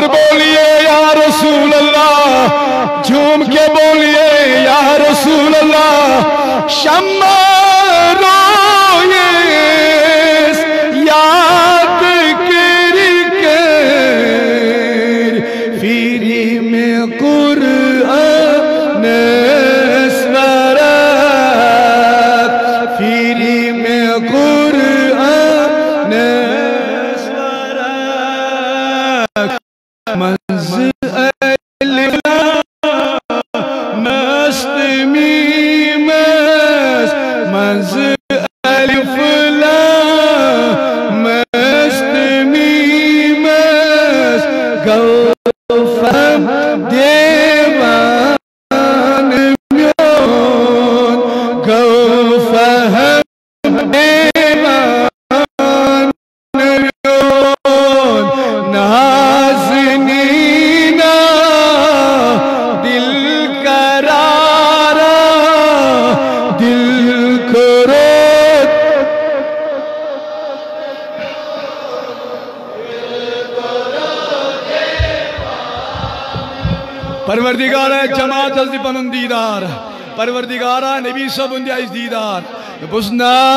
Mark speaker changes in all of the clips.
Speaker 1: اور بولیے یا رسول اللہ جھوم کے بولیے یا رسول اللہ شمع سب اندی از دیدار بسنا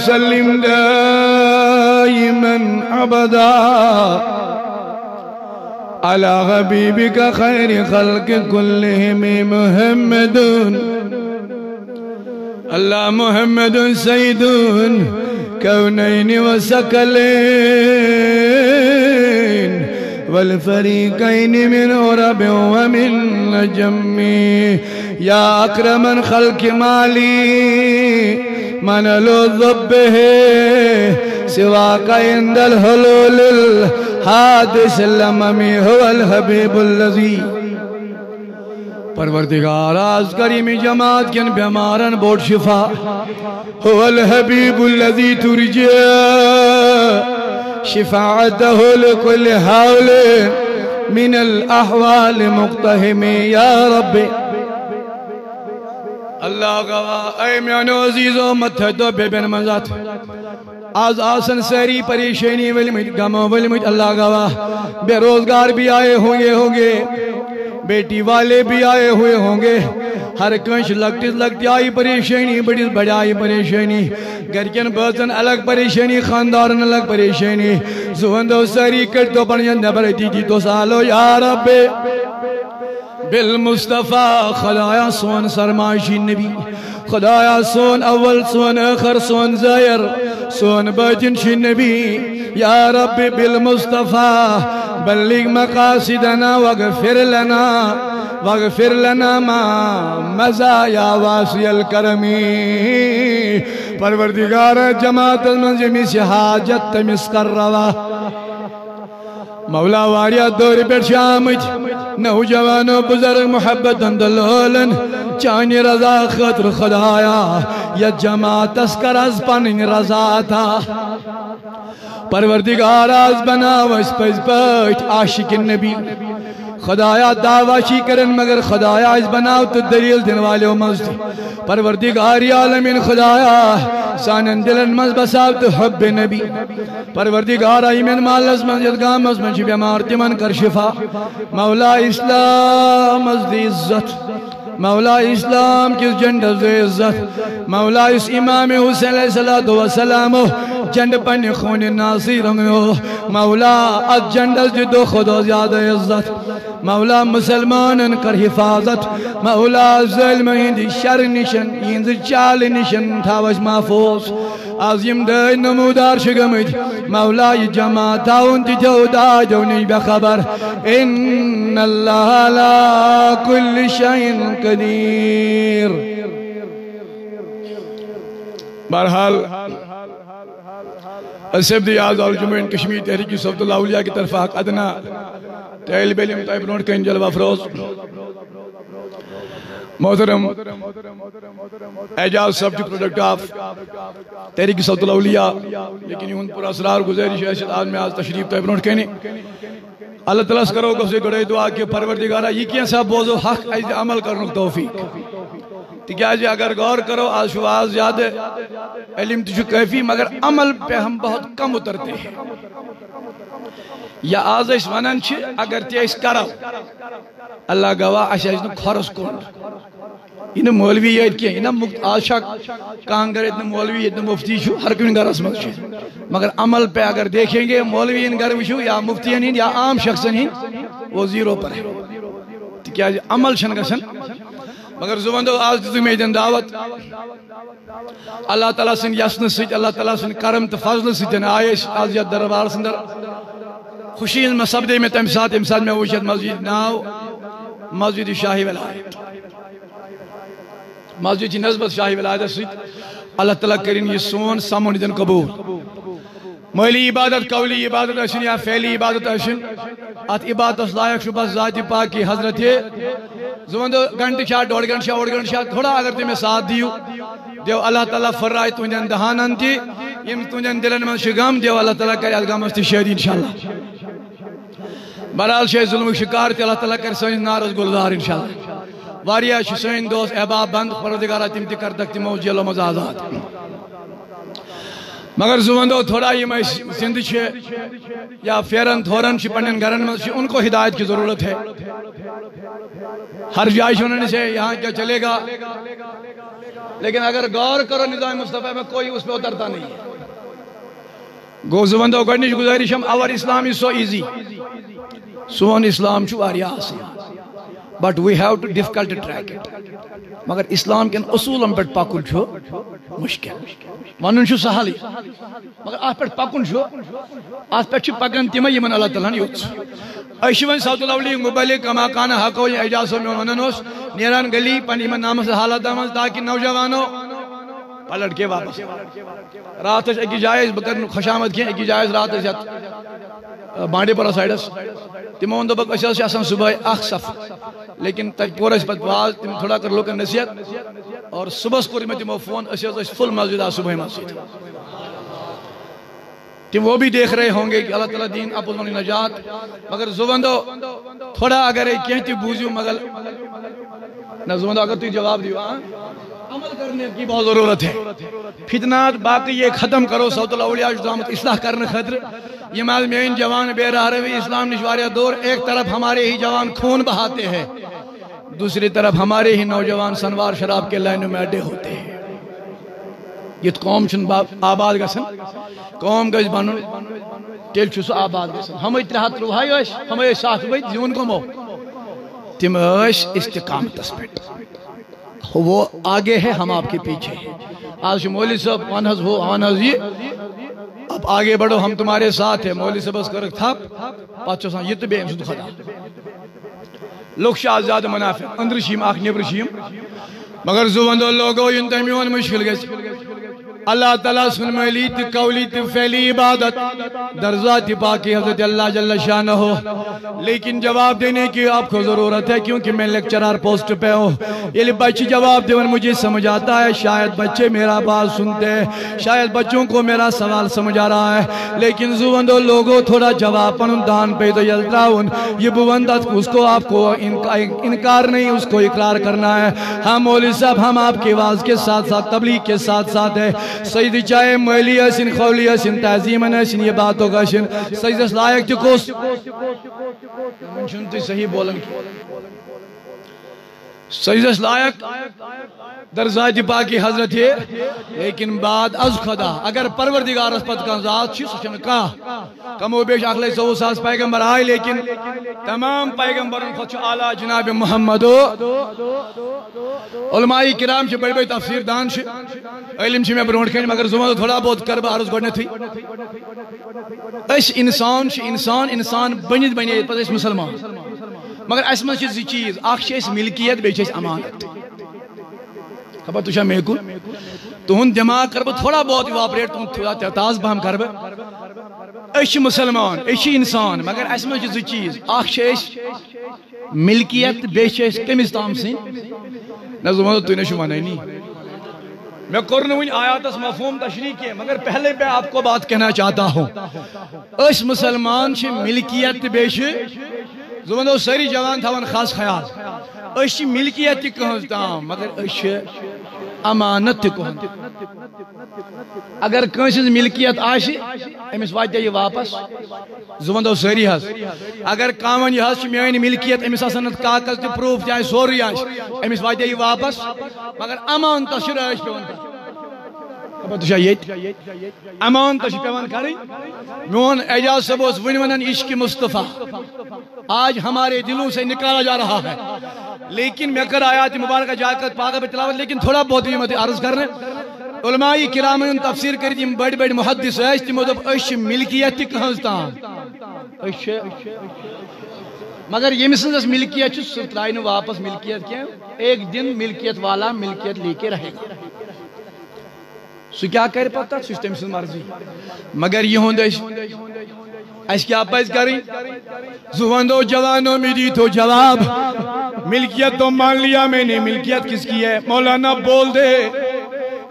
Speaker 1: وسلم دائما أبدا. على حبيبك خير خلق كلهم محمد. الله محمد سيد كونين وسكلين. والفريقين من عرب ومن نجم يا أكرم خلق مالي، من لذ به سواك عند الهلول الحادث الأممي هو الحبيب الذي. پروردگار آز کریمی جماعت کن بیمارن بوٹ شفا. هو الحبیب الذي ترجى شفاعته لكل حول من الأحوال مقتهم يا رب اللہ گواہ اے میانو عزیزو متحدو بے بین منزات آز آسن سری پریشانی ولی گمو ولی اللہ گواہ بے روزگار بھی آئے ہوں گے ہوں گے۔ بیٹی والے بھی آئے ہوئے ہوں گے۔ ہر کنش لگتی لگتی آئی پریشانی، بڑی بڑائی پریشانی۔ گرکن بازن الگ پریشانی خاندارن الگ پریشانی۔ زوندو سری کٹ تو پنجن نبر دیدی تو سالو یا رب۔ بالمصطفى خدايا صون سرماشي النبي خدايا صون أول صون، آخر صون زاير، صون باجن شي النبي. يا رب بالمصطفى، بلغ مقاصدنا واغفر لنا واغفر لنا ما مزايا واسي الكرم. پروردگار، جماعت المنزمی سے حاجت تمس کر روا. مولا واریا دور پر شامج نوجوان بزرگ محبت اندلولن چانی رضا خطر خدایا، یا جماعت اسکر از پنن رضا تا۔ پروردگار از بنا اس پز بیٹ عاشق نبی۔ خدایا دعواشی کرن مگر خدایا اس بناو تو دلیل دن والے و مزد. پروردگاری عالمین خدایا سانن دلن مز بساو تو حب نبی. پروردگار ایمن مال از من جدگام از من چی بیمار تیمن کر شفا. مولا اسلام از دی عزت. مولا اسلام کس جنڈ از عزت مولا اس امام حسین علیہ السلام جنڈ پن خون ناصیر مولا از جنڈ از دو خدا زیادہ عزت۔ مولا مسلمانن کر حفاظت۔ مولا ظلم ہند شر نشن، ہند چال نشن، تھاوش محفوظ۔ از یم دای نمودار شگمت مولای جماع تاون تی جو دا جو نی بخبر ان اللہ لا کل شین قدیر. بہرحال اسب دیاز اور جمعین کشمیر تحریکی صفت اللہ علیہ کی طرف حق ادنا تیل بیلیم طیب نوٹ کہیں جلوہ فروز محترم اعجاز سب پروڈکٹ آف تحریکی صفت اللہ علیہ لیکن یہاں پر اسرار گزاری شہشت آج میں آج تشریف طیب نوٹ کہنی اللہ تعالیٰ سے کرو گفزے گڑے دعا کہ پروردگارہ، یہ کیا صاحب بوزو حق ایز عمل کرنے توفیق۔ تکیازی اگر غور کرو، آج شواز زیادہ علم تجھو کیفی، مگر عمل پہ ہم بہت کم اترتے ہیں۔ یا آز اس ونن چھ اگر تی اس کرو اللہ گواہ اس اس کھرس کون۔ ان مولوی یہ کہ ان مفت آشا کانگر اتنے مولوی اتنے مفتی ہر کن گھر مز مگر عمل پہ اگر دیکھیں گے مولوی گھر وشو یا مفتی ہند یا عام شخص ہند وہ زیرو پر ہے کیا عمل چھن گسن مگر زبندو آز دیتو میدن دعوت اللہ تعالیٰ سن یسن سیت اللہ تعالیٰ سن کرم تو فضل سیتن آئیش آز یاد دربار سندر خوشی میں سبدے میں تم ساتھ امساد میں وجد مسجد ناو مسجد شاہی ولایت مسجد نسبت شاہی ولایت سیت اللہ تعالیٰ کرین یہ سون سامون دن قبول۔ مالی عبادت، قولی عبادت اشن یا فعلی عبادت اشن۔ ات عبادت لائق شو بس ذات پاکی حضرت زمان دو گھنٹے شاہ، ڈوڑ گھنٹے شاہ، اوڑ گھنٹے شاہ۔ تھوڑا اگر تمہیں ساتھ دیو۔ دیو اللہ تعالیٰ فرائے تنجن دہانن تی۔ یم تنجن دلن من شگام۔ دیو اللہ تعالیٰ کری ازگام استی شہدی انشاءاللہ۔ برحال شاہ ظلم شکار تی اللہ تعالیٰ کر سوین نارز گلدار انشاءاللہ۔ واریا شسوین دوست احباب بند پردگارہ تم تی کر تک تیمو جیلو مزازات مگر زوندو تھوڑا یہ میں سندھ چھے، یا فیرن تھورن چھے پڑھن گرن میں چھے ان کو ہدایت کی ضرورت ہے۔ ہر جائش انہوں نے سے یہاں کیا چلے گا۔ لیکن اگر غور کرو نظام مصطفیٰ میں کوئی اس پہ اترتا نہیں ہے۔ گو زوندو گڑنش گزارش ہم اور اسلام is so easy سون اسلام چھو آریا آسان but we have to difficult to track it. مگر اسلام کن اصولن پر پکن مشکل۔ ونن چھو سہلی مگر آت پر پکن چھو آت پر چھو یمن اللہ تعالیٰ یوت۔ ایشون سوت اللہ مبلک کما کانا حقو یا اجازو میں ونن اس نیران گلی پن یمن نام سے حالت دامز تاکہ نوجوانو۔ پلٹ کے واپس۔ رات اکی جائز بکر خوشامد کیا اکی جائز رات بانڈی پورا سائڈس تمو وون صبح اکھ صف۔ لیکن تتہِ کوٚر اَسہِ پتہٕ واز تِم تھوڑا کٔر لُکن نصیحت۔ اور صبحس کوٚر مےٚ تِمو فون أسۍ مسجد آز صبحٲے مسجد۔ تم وہ بھی دیکھ رہے ہوں گے کہ اللہ تعالیٰ دین اپوز ونی نجات۔ مگر زوندو، تھوڑا اگر ایک کہتی بوزیو مگر نہ زوندو، اگر تو جواب دیو ہاں؟ عمل کرنے کی بہت ضرورت ہے۔ فتنات باقی یہ ختم کرو سوت اللہ علیہ اجزامت اصلاح کرنے خطر یہ مال میں جوان بے رہا روی، اسلام نشواریہ دور، ایک طرف ہمارے ہی جوان خون بہاتے ہیں، دوسری طرف ہمارے ہی نوجوان سنوار شراب کے لائنوں میں اڈے ہوتے ہیں۔ یہ قوم چھن آباد گسن۔ قوم گز بنن تیل چھو سو آباد گسن۔ ہم اتر ہاتھ روحائی ہوش ہم ای ساتھ ہوئی زیون کو مو۔ تم ایش استقامت اس پیٹ وہ آگے ہے ہم آپ کے پیچھے ہیں۔ آج مولی صاحب وانہز ہو وانہز یہ اب آگے بڑھو، ہم تمہارے ساتھ ہیں۔ مولی صاحب اس کرک تھا پاچھو سان یہ تو بے امسد خدا۔ لوگ شاہ زیادہ منافع اندر شیم آخ نبر شیم۔ مگر زوندو لوگو ینتمیون مشکل گئے۔ اللہ تعالیٰ سنملی تی قولی تی فیلی عبادت، در ذات پاکی حضرت اللہ جل شانہ ہو لیکن جواب دینے کی آپ کو ضرورت ہے، کیونکہ میں لیکچرار پوسٹ پہ ہوں۔ یہ بچی جواب دیون مجھے سمجھ آتا ہے، شاید بچے میرا بات سنتے ہیں، شاید بچوں کو میرا سوال سمجھ آ رہا ہے۔ لیکن زوندو لوگوں تھوڑا جواب پنن دان پہ تو یلتراؤن یہ بوندت اس کو آپ کو انکار نہیں، اس کو اقرار کرنا ہے۔ ہاں ہم مولی صاحب، ہم آپ کی آواز کے ساتھ ساتھ، تبلیغ کے ساتھ ساتھ ہے۔ سید چاہے مالی آسن خولی آسن تعظیمن آسن یہ بات ہوگا اسن سید لائق تھی کوس من صحیح بولن کی۔ سجدس لائق در ذات پاکی حضرت ہے، لیکن بعد از خدا، اگر پروردگار اس پت کان ذات چھ سچن کا۔ کم و بیش اخلی سو ساس پیغمبر آئے، لیکن تمام پیغمبرن خود اعلی جناب محمد علماء کرام چھ بڑی بڑی تفسیر دان چھ۔ علم چھ میں برونٹ کھین مگر زمان تھوڑا بہت کرب عرض گڑنے تھی۔ اس انسان چھ، انسان انسان بنید بنید پتہ اس مسلمان۔ مگر اس میں چھ زی چیز اخ اس ملکیت، بیچ اس امانت۔ خبر تشا میکو۔ تو ہن دماغ کرب تھوڑا بہت واپریٹ تو تھوڑا تعتاز بہم کرب اش مسلمان اش انسان، مگر اس میں چھ زی چیز اخ اس ملکیت، بیچ اس کمس تام سین نہ زمان تو نشو مانینی میں کرنے ہوئی آیات اس مفہوم تشریح کیے، مگر پہلے میں آپ کو بات کہنا چاہتا ہوں۔ اس مسلمان چھ ملکیت بیش زمان دو سری جوان تھا خاص خیال۔ اس ملکیت کہنز تام مگر اس امانت کہنز اگر کنسز ملکیت آشی امس واتیا یہ واپس۔ زمان دو سری حس اگر کامن یہ حس میانی ملکیت، امس آسانت کاکل تی پروف جائے، سوری آش۔ امس واتیا یہ واپس۔ مگر امان تشرائش پہ ونکر تو شاہ یت امان تو پیوان کریں میون اعجاز صاحب اس ون ونن عشق مصطفیٰ۔ آج ہمارے دلوں سے نکالا جا رہا ہے۔ لیکن میں کر آیات مبارکہ جا کر پاکہ پہ تلاوت، لیکن تھوڑا بہت بھی مت عرض کرنے۔ علماء کرام ان تفسیر کر دی بڑی بڑی محدث ہے اس مدب اش ملکیت کہنز تام اش مگر یہ مثل اس ملکیت چھ ستلائی واپس ملکیت کیا؟ ایک دن ملکیت والا ملکیت لے کے رہے گا۔ سو کیا کر پتہ سو تم سن مرضی۔ مگر یہ ہوں اس کیا پس کریں۔ زواندو جوانوں میں دی تو جواب۔ ملکیت تو مان لیا میں نے۔ ملکیت کس کی ہے؟ مولانا بول دے۔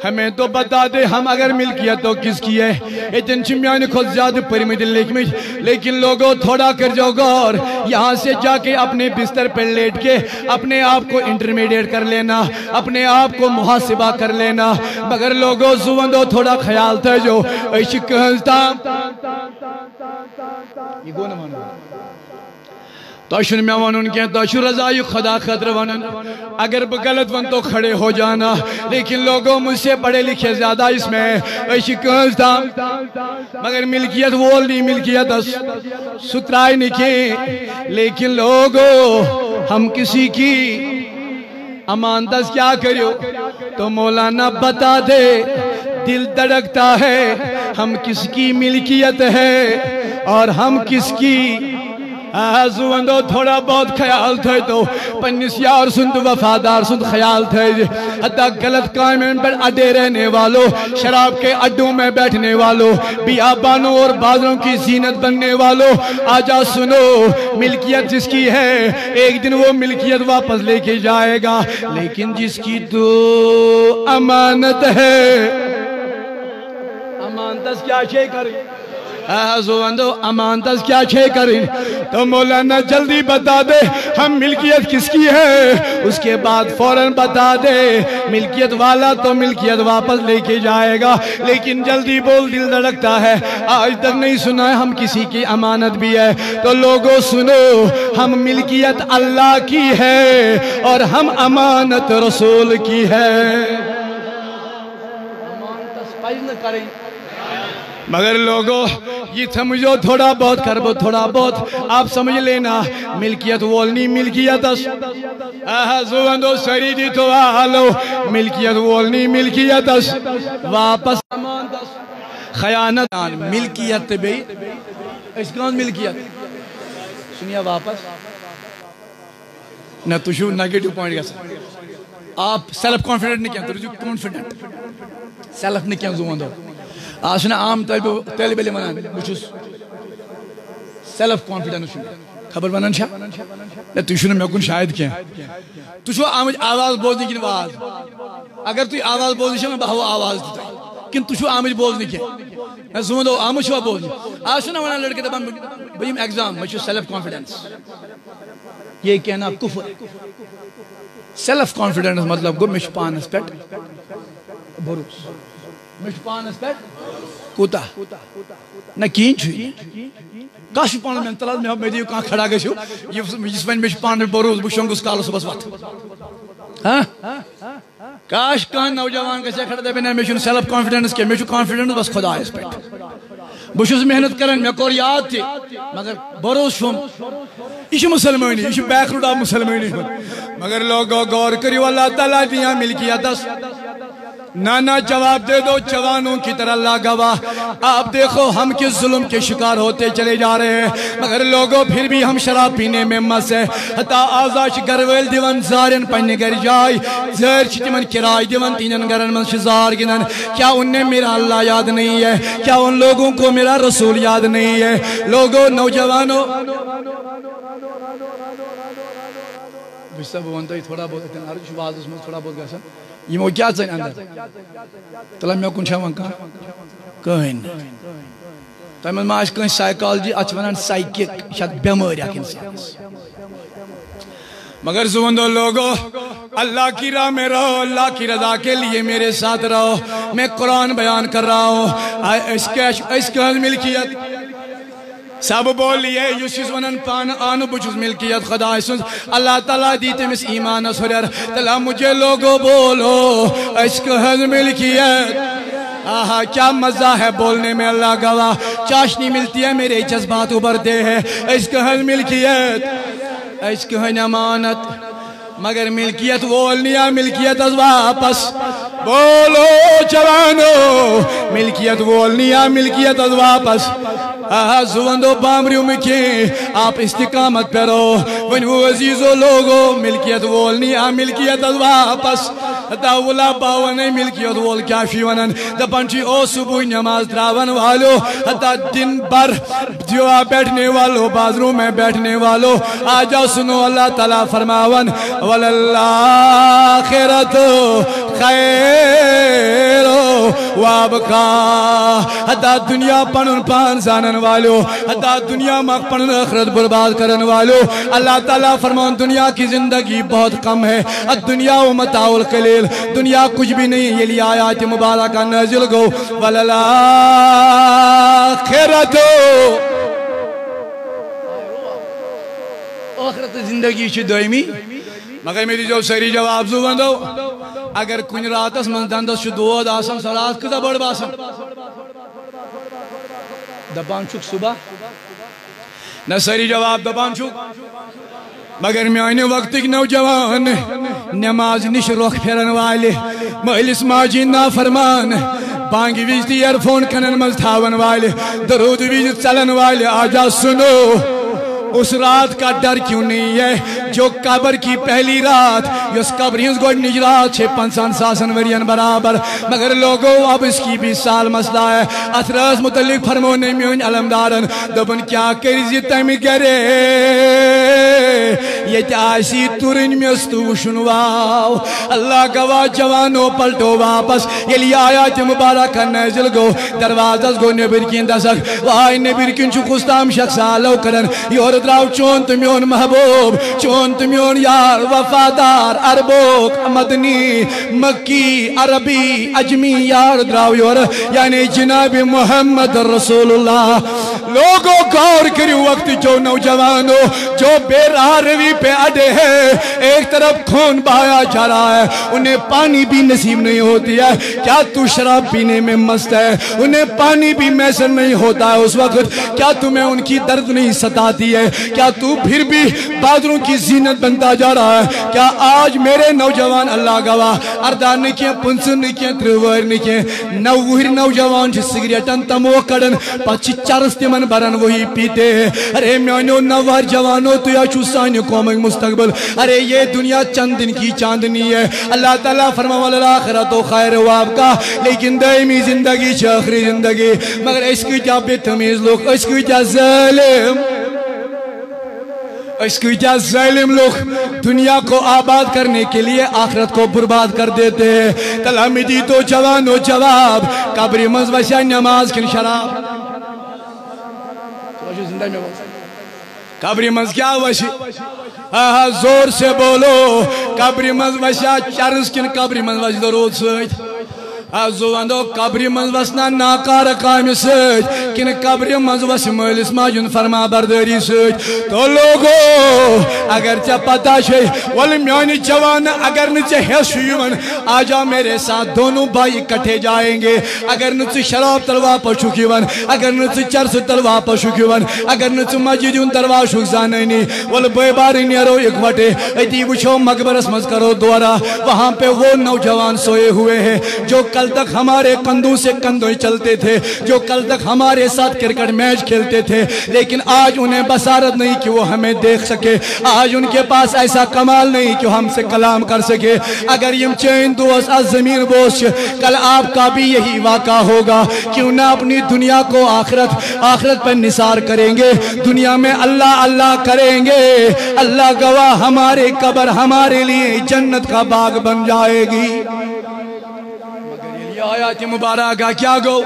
Speaker 1: ہمیں تو بتا دے، ہم اگر ملکیت تو کس کی ہے؟ اتن چمیانی خود زیادہ پرمید لکھمش لیکن لوگوں تھوڑا کر جاؤ گور یہاں سے جا کے اپنے بستر پر لیٹ کے اپنے آپ کو انٹرمیڈیٹ کر لینا، اپنے آپ کو محاسبہ کر لینا۔ مگر لوگوں زوندو تھوڑا خیال تھا جو، عشق ہنستا۔ یہ گو نہ مانو۔ توشن میں ونن کیا توشن رضائی خدا خطر ونن۔ اگر بہ غلط ون تو کھڑے ہو جانا۔ لیکن لوگوں مجھ سے پڑھے لکھے زیادہ اس میں۔ عشق تھا مگر ملکیت وول نہیں ملکیت سترائی نکھے۔ لیکن لوگوں، ہم کسی کی اماندس کیا کریو؟ تو مولانا بتا دے، دل دڑکتا ہے۔ ہم کس کی ملکیت ہے؟ اور ہم کس کی زوندو تھوڑا بہت خیال تھے تو پنیس یار سند وفادار سند خیال تھے جی۔ حتی غلط قائمین پر اڈے رہنے والوں شراب کے اڈوں میں بیٹھنے والوں بیابانوں اور بازروں کی زینت بننے والوں آجا سنو، ملکیت جس کی ہے، ایک دن وہ ملکیت واپس لے کے جائے گا۔ لیکن جس کی تو امانت ہے۔ امانت کیا شے کریں اندو امانتس کیا چھے کریں؟ تو مولانا جلدی بتا دے، ہم ملکیت کس کی ہے؟ اس کے بعد فوراں بتا دے، ملکیت والا تو ملکیت واپس لے کے جائے گا، لیکن جلدی بول، دل دڑکتا ہے۔ آج تک نہیں سنا ہے ہم کسی کی امانت بھی ہے۔ تو لوگوں سنو، ہم ملکیت اللہ کی ہے اور ہم امانت رسول کی ہے۔ امانت کریں۔ مگر لوگوں یہ سمجھو، تھوڑا بہت کربو، تھوڑا بہت۔ آپ سمجھ لینا، ملکیت وولنی ملکیت اس۔ زوندو سری دی تو آلو ملکیت وولنی ملکیت اس۔ واپس خیانت ملکیت بھی اس کون ملکیت؟ سنیا واپس۔ نہ تو شو نگیٹو پوائنٹ گا سر آپ سیلف کانفیڈنٹ نہیں کیا، تو رجو کانفیڈنٹ سیلف نہیں کیا زوندو۔ آسنا عام طالب علم ونان بچس سیلف کانفیڈنس خبر ونان چھا نہ تھی چھو مے کن شاید کی تو چھو آمد آواز بوزنی کن واز اگر تھی آواز بوزنی چھو میں بہو آواز دیتا کن تو چھو آمد بوزنی کی میں زمان دو آمد چھو بوزنی آسنا ونان لڑکے دبا بجیم ایگزام میں چھو سیلف کانفیڈنس یہ کہنا کفر۔ سیلف کانفیڈنس مطلب گو مش پانس پیٹ۔ بروس مش پانس پیٹ کوتا نہ کین چھوئی کاش پانس میں تلاز میں میں دیو کان کھڑا گشو یہ جس وین مش پانس بروز بشنگس کالو صبح وقت ہاں کاش کان نوجوان گھے کھڑا دے میں میں سیلف کانفیڈنس کی میں کانفیڈنس بس خدا اس پہ بہت محنت کران مے کور یاد تھی مگر بروس چھم یہ مسلمانی یہ بیک روڈ آف مسلمانی مگر لوگو غور کریو اللہ تعالیٰ دیا ملکیت نانا جواب دے دو، جوانوں کی طرح اللہ گواہ۔ آپ دیکھو، ہم کس ظلم کے شکار ہوتے چلے جا رہے ہیں۔ مگر لوگوں، پھر بھی ہم شراب پینے میں مس ہے حتا آزاش گرویل دیون زارن پنی گر جائی۔ زیر چیمن کرائی دیون تینن گرن من شزار گنن۔ کیا انہیں میرا اللہ یاد نہیں ہے؟ کیا ان لوگوں کو میرا رسول یاد نہیں ہے؟ لوگوں، نوجوانوں۔ بسا بوانتا ہی تھوڑا بہت اتنا عرض، شباز اس میں تھوڑا بہت گسن یہ کیا چاہیے اندر تلا میں کن چھوان کا کہن تو میں ماش کہن سائیکالوجی اچھ ونان سائیکک شاید بیماری اک انسان مگر زوندو لوگو اللہ کی راہ میں رہو اللہ کی رضا کے لیے میرے ساتھ رہو میں قرآن بیان کر رہا ہوں اس کے اس کے ملکیت سب بولیے یوسیس ونن پان، آنو بچوز ملکیت خدا سنز. اللہ تعالیٰ دیتے مس ایمان سرر تلا مجھے لوگو بولو، عشق حض ملکیت. آہا، کیا مزہ ہے بولنے میں اللہ گواہ. چاشنی ملتی ہے، میرے جذبات ابھرتے ہیں. عشق حض ملکیت. عشق حض امانت مگر ملکیت وہ وولنیا ملکیت از واپس۔ بولو جوانو، ملکیت وہ وولنیا ملکیت از واپس۔ زوندو بامریو مکی، آپ استقامت پیرو ونو عزیزو لوگو، ملکیت وولنی آ ملکیت از واپس۔ دا ولا باونے، ملکیت وول کافی ونن۔ دا پنچی او صبح نماز دراون والو، دا دن بر دیوا بیٹھنے والو، بازروں میں بیٹھنے والو۔ آجا سنو، اللہ تعالیٰ فرماون۔ وللآخرت خیرو وابقا حدا دنیا پنن پان زانن والو حدا دنیا مق پنن اخرت برباد کرن والو. اللہ تعالیٰ فرمان دنیا کی زندگی بہت کم ہے دنیا و متاع القلیل دنیا کچھ بھی نہیں، یہ لیے آیات مبارکہ نازل گو. وللا آخرت زندگی چھ دویمی مگر میری جو سری جواب زو بندو اگر کن راتس من دندس چھ دود آسان سلات کتا بڑ باسان دبان چک صبح؟ نہ سری جواب دبان چک مگر میانی وقت نوجوان، نماز نش رخ پھرن والے مالس ماجی نا فرمان بانگی ویز ایئر فون کنن مز تھاون والے، درود ویز چلن والے، آجا سنو۔ اس رات کا ڈر کیوں نہیں ہے؟ جو قبر کی پہلی رات اس قبر ہنس گوڑ نجرات، چھے پنسان ساسن ورین برابر۔ مگر لوگوں، اب اس کی بھی سال مسئلہ ہے۔ اثراز متعلق فرمونے میں علمدارن، دبن کیا کریزی تیمی گرے۔ یہ تیاسی تورن میں استو شنواو. اللہ گواہ جوانو پلٹو واپس. یہ لیے آیات مبارکہ نیزل گو. دروازہ گو نبر کین دسک. وائی نبر کین چو خستام شخص آلو کرن. یور دراو چون تمیون محبوب. چون تمیون یار وفادار. عربوک مدنی، مکی، عربی، اجمی یار دراو یور. یعنی جناب محمد رسول اللہ. لوگوں غور کری وقت جو نوجوانو، جو بے راروی پہ اڈے ہیں۔ ایک طرف خون بایا جا رہا ہے، انہیں پانی بھی نصیب نہیں ہوتی ہے۔ کیا تو شراب پینے میں مست ہے؟ انہیں پانی بھی میسر نہیں ہوتا ہے۔ اس وقت کیا تمہیں ان کی درد نہیں ستاتی ہے؟ کیا تو پھر بھی بادروں کی زینت بنتا جا رہا ہے؟ کیا آج میرے نوجوان اللہ گواہ اردار نکیں پنسر نکیں تروار نکیں نوہر نوجوان جس سگریٹن تمو کڑن پچی چرس تمن برن وہی پیتے ہیں۔ ارے میانو نوار جوانو، تو یا چو سانی قوم مستقبل۔ ارے، یہ دنیا چند دن کی چاندنی ہے۔ اللہ تعالیٰ فرما والا آخرت و خیر و آپ کا۔ لیکن دائمی زندگی چاخری زندگی۔ مگر اس کی جا بے تمیز لوگ، اس کی جا ظالم۔ اس کی جا ظالم لوگ۔ دنیا کو آباد کرنے کے لیے آخرت کو برباد کر دیتے ہیں۔ تلامی دی تو جوان و جواب قبری منز وشا نماز کن شراب۔ قبری مز کیا وشی؟ آہا، زور سے بولو قبری مز وشا چرس کن قبری مز وشی درود سویت زو ونو قبر من وسنا ناکار کام سچ کن قبر من وس مالس ماجن فرما برداری سچ تو لوگو، اگر چا پتا چھے ول میانی جوان، اگر نچے حس یون آ جا میرے ساتھ دونوں بھائی کٹھے جائیں گے. اگر نچے شراب تلوا پشو کی ون، اگر نچے چرس تلوا پشو کی ون، اگر نچے مسجد تلوا شو زاننی ول بے بار نیرو ایک وٹے. ایتی وچھو مقبرس مز کرو دورا وہاں پہ وہ نوجوان سوئے ہوئے ہیں، جو کل تک ہمارے کندوں سے کندوں چلتے تھے، جو کل تک ہمارے ساتھ کرکٹ میچ کھیلتے تھے۔ لیکن آج انہیں بسارت نہیں کہ وہ ہمیں دیکھ سکے۔ آج ان کے پاس ایسا کمال نہیں کہ ہم سے کلام کر سکے۔ اگر یم چین دوست از زمین بوش، کل آپ کا بھی یہی واقع ہوگا۔ کیوں نہ اپنی دنیا کو آخرت آخرت پر نثار کریں گے۔ دنیا میں اللہ اللہ کریں گے۔ اللہ گواہ ہمارے قبر، ہمارے لیے جنت کا باغ بن جائے گی۔ یہ آیات مبارکہ کیا گو؟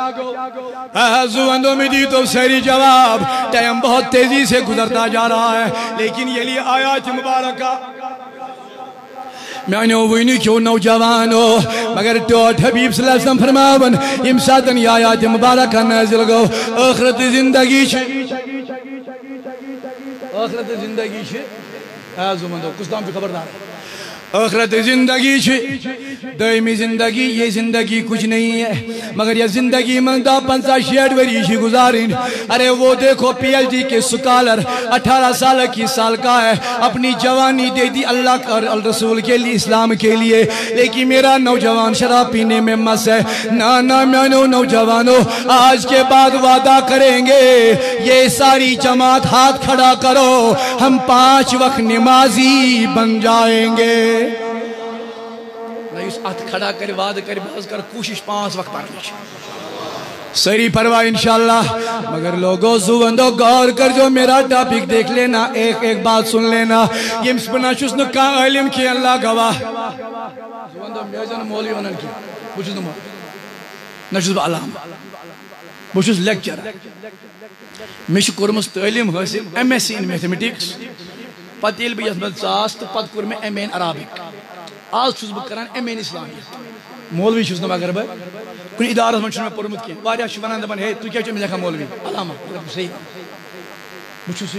Speaker 1: زواندوں میں دی تو سہری جواب ٹائم بہت تیزی سے گزرتا جا رہا ہے، لیکن یہ لیے آیات مبارکہ۔ میں نے وینی کیوں نوجوانو، مگر ٹوٹ حبیب صلی اللہ علیہ وسلم فرماون یم ساتن یہ آیات مبارکہ نازل گو۔ آخرت زندگی چھے آخرت زندگی چھے اے زواندو کس نام پہ خبردار؟ ہے آخرت زندگی چھ، دائمی زندگی یہ زندگی کچھ نہیں ہے۔ مگر یہ زندگی من دا پنسا شیٹ وری چھ گزارین۔ ارے وہ دیکھو پی ایل ڈی کے سکالر، اٹھارہ سال کی سال کا ہے۔ اپنی جوانی دے دی اللہ اور الرسول کے لیے، اسلام کے لیے۔ لیکن میرا نوجوان شراب پینے میں مس ہے۔ نانا میانو نوجوانو، آج کے بعد وعدہ کریں گے، یہ ساری جماعت ہاتھ کھڑا کرو۔ ہم پانچ وقت نمازی بن جائیں گے۔ اس ات کھڑا کر وعد کر باز کر، کوشش پانچ وقت پڑھنی سری پرواہ انشاءاللہ، مگر لوگوں زوندو، غور کر جو میرا ٹاپک دیکھ لینا، ایک ایک بات سن لینا۔ یہ مسپنا چوس نو کا علم کی اللہ گواہ۔ زوندو میزن مولی ونن کی۔ بچوس نو نشوس با علام۔ بچوس لیکچر۔ مش کورمس تعلیم حاصل M S C in mathematics پتہ یل بہ یس ژاس تو پتہ کور میں ایم این عربک آج چھس بہ کران ایم این اسلامیت مولوی چھس نہ مگر بہ۔ کن ادارس من چھن پورمت کی واریاہ چھ ونان دپان، ہے تو کیا چھ لکھان مولوی؟ علامہ صحیح۔ بہ چھس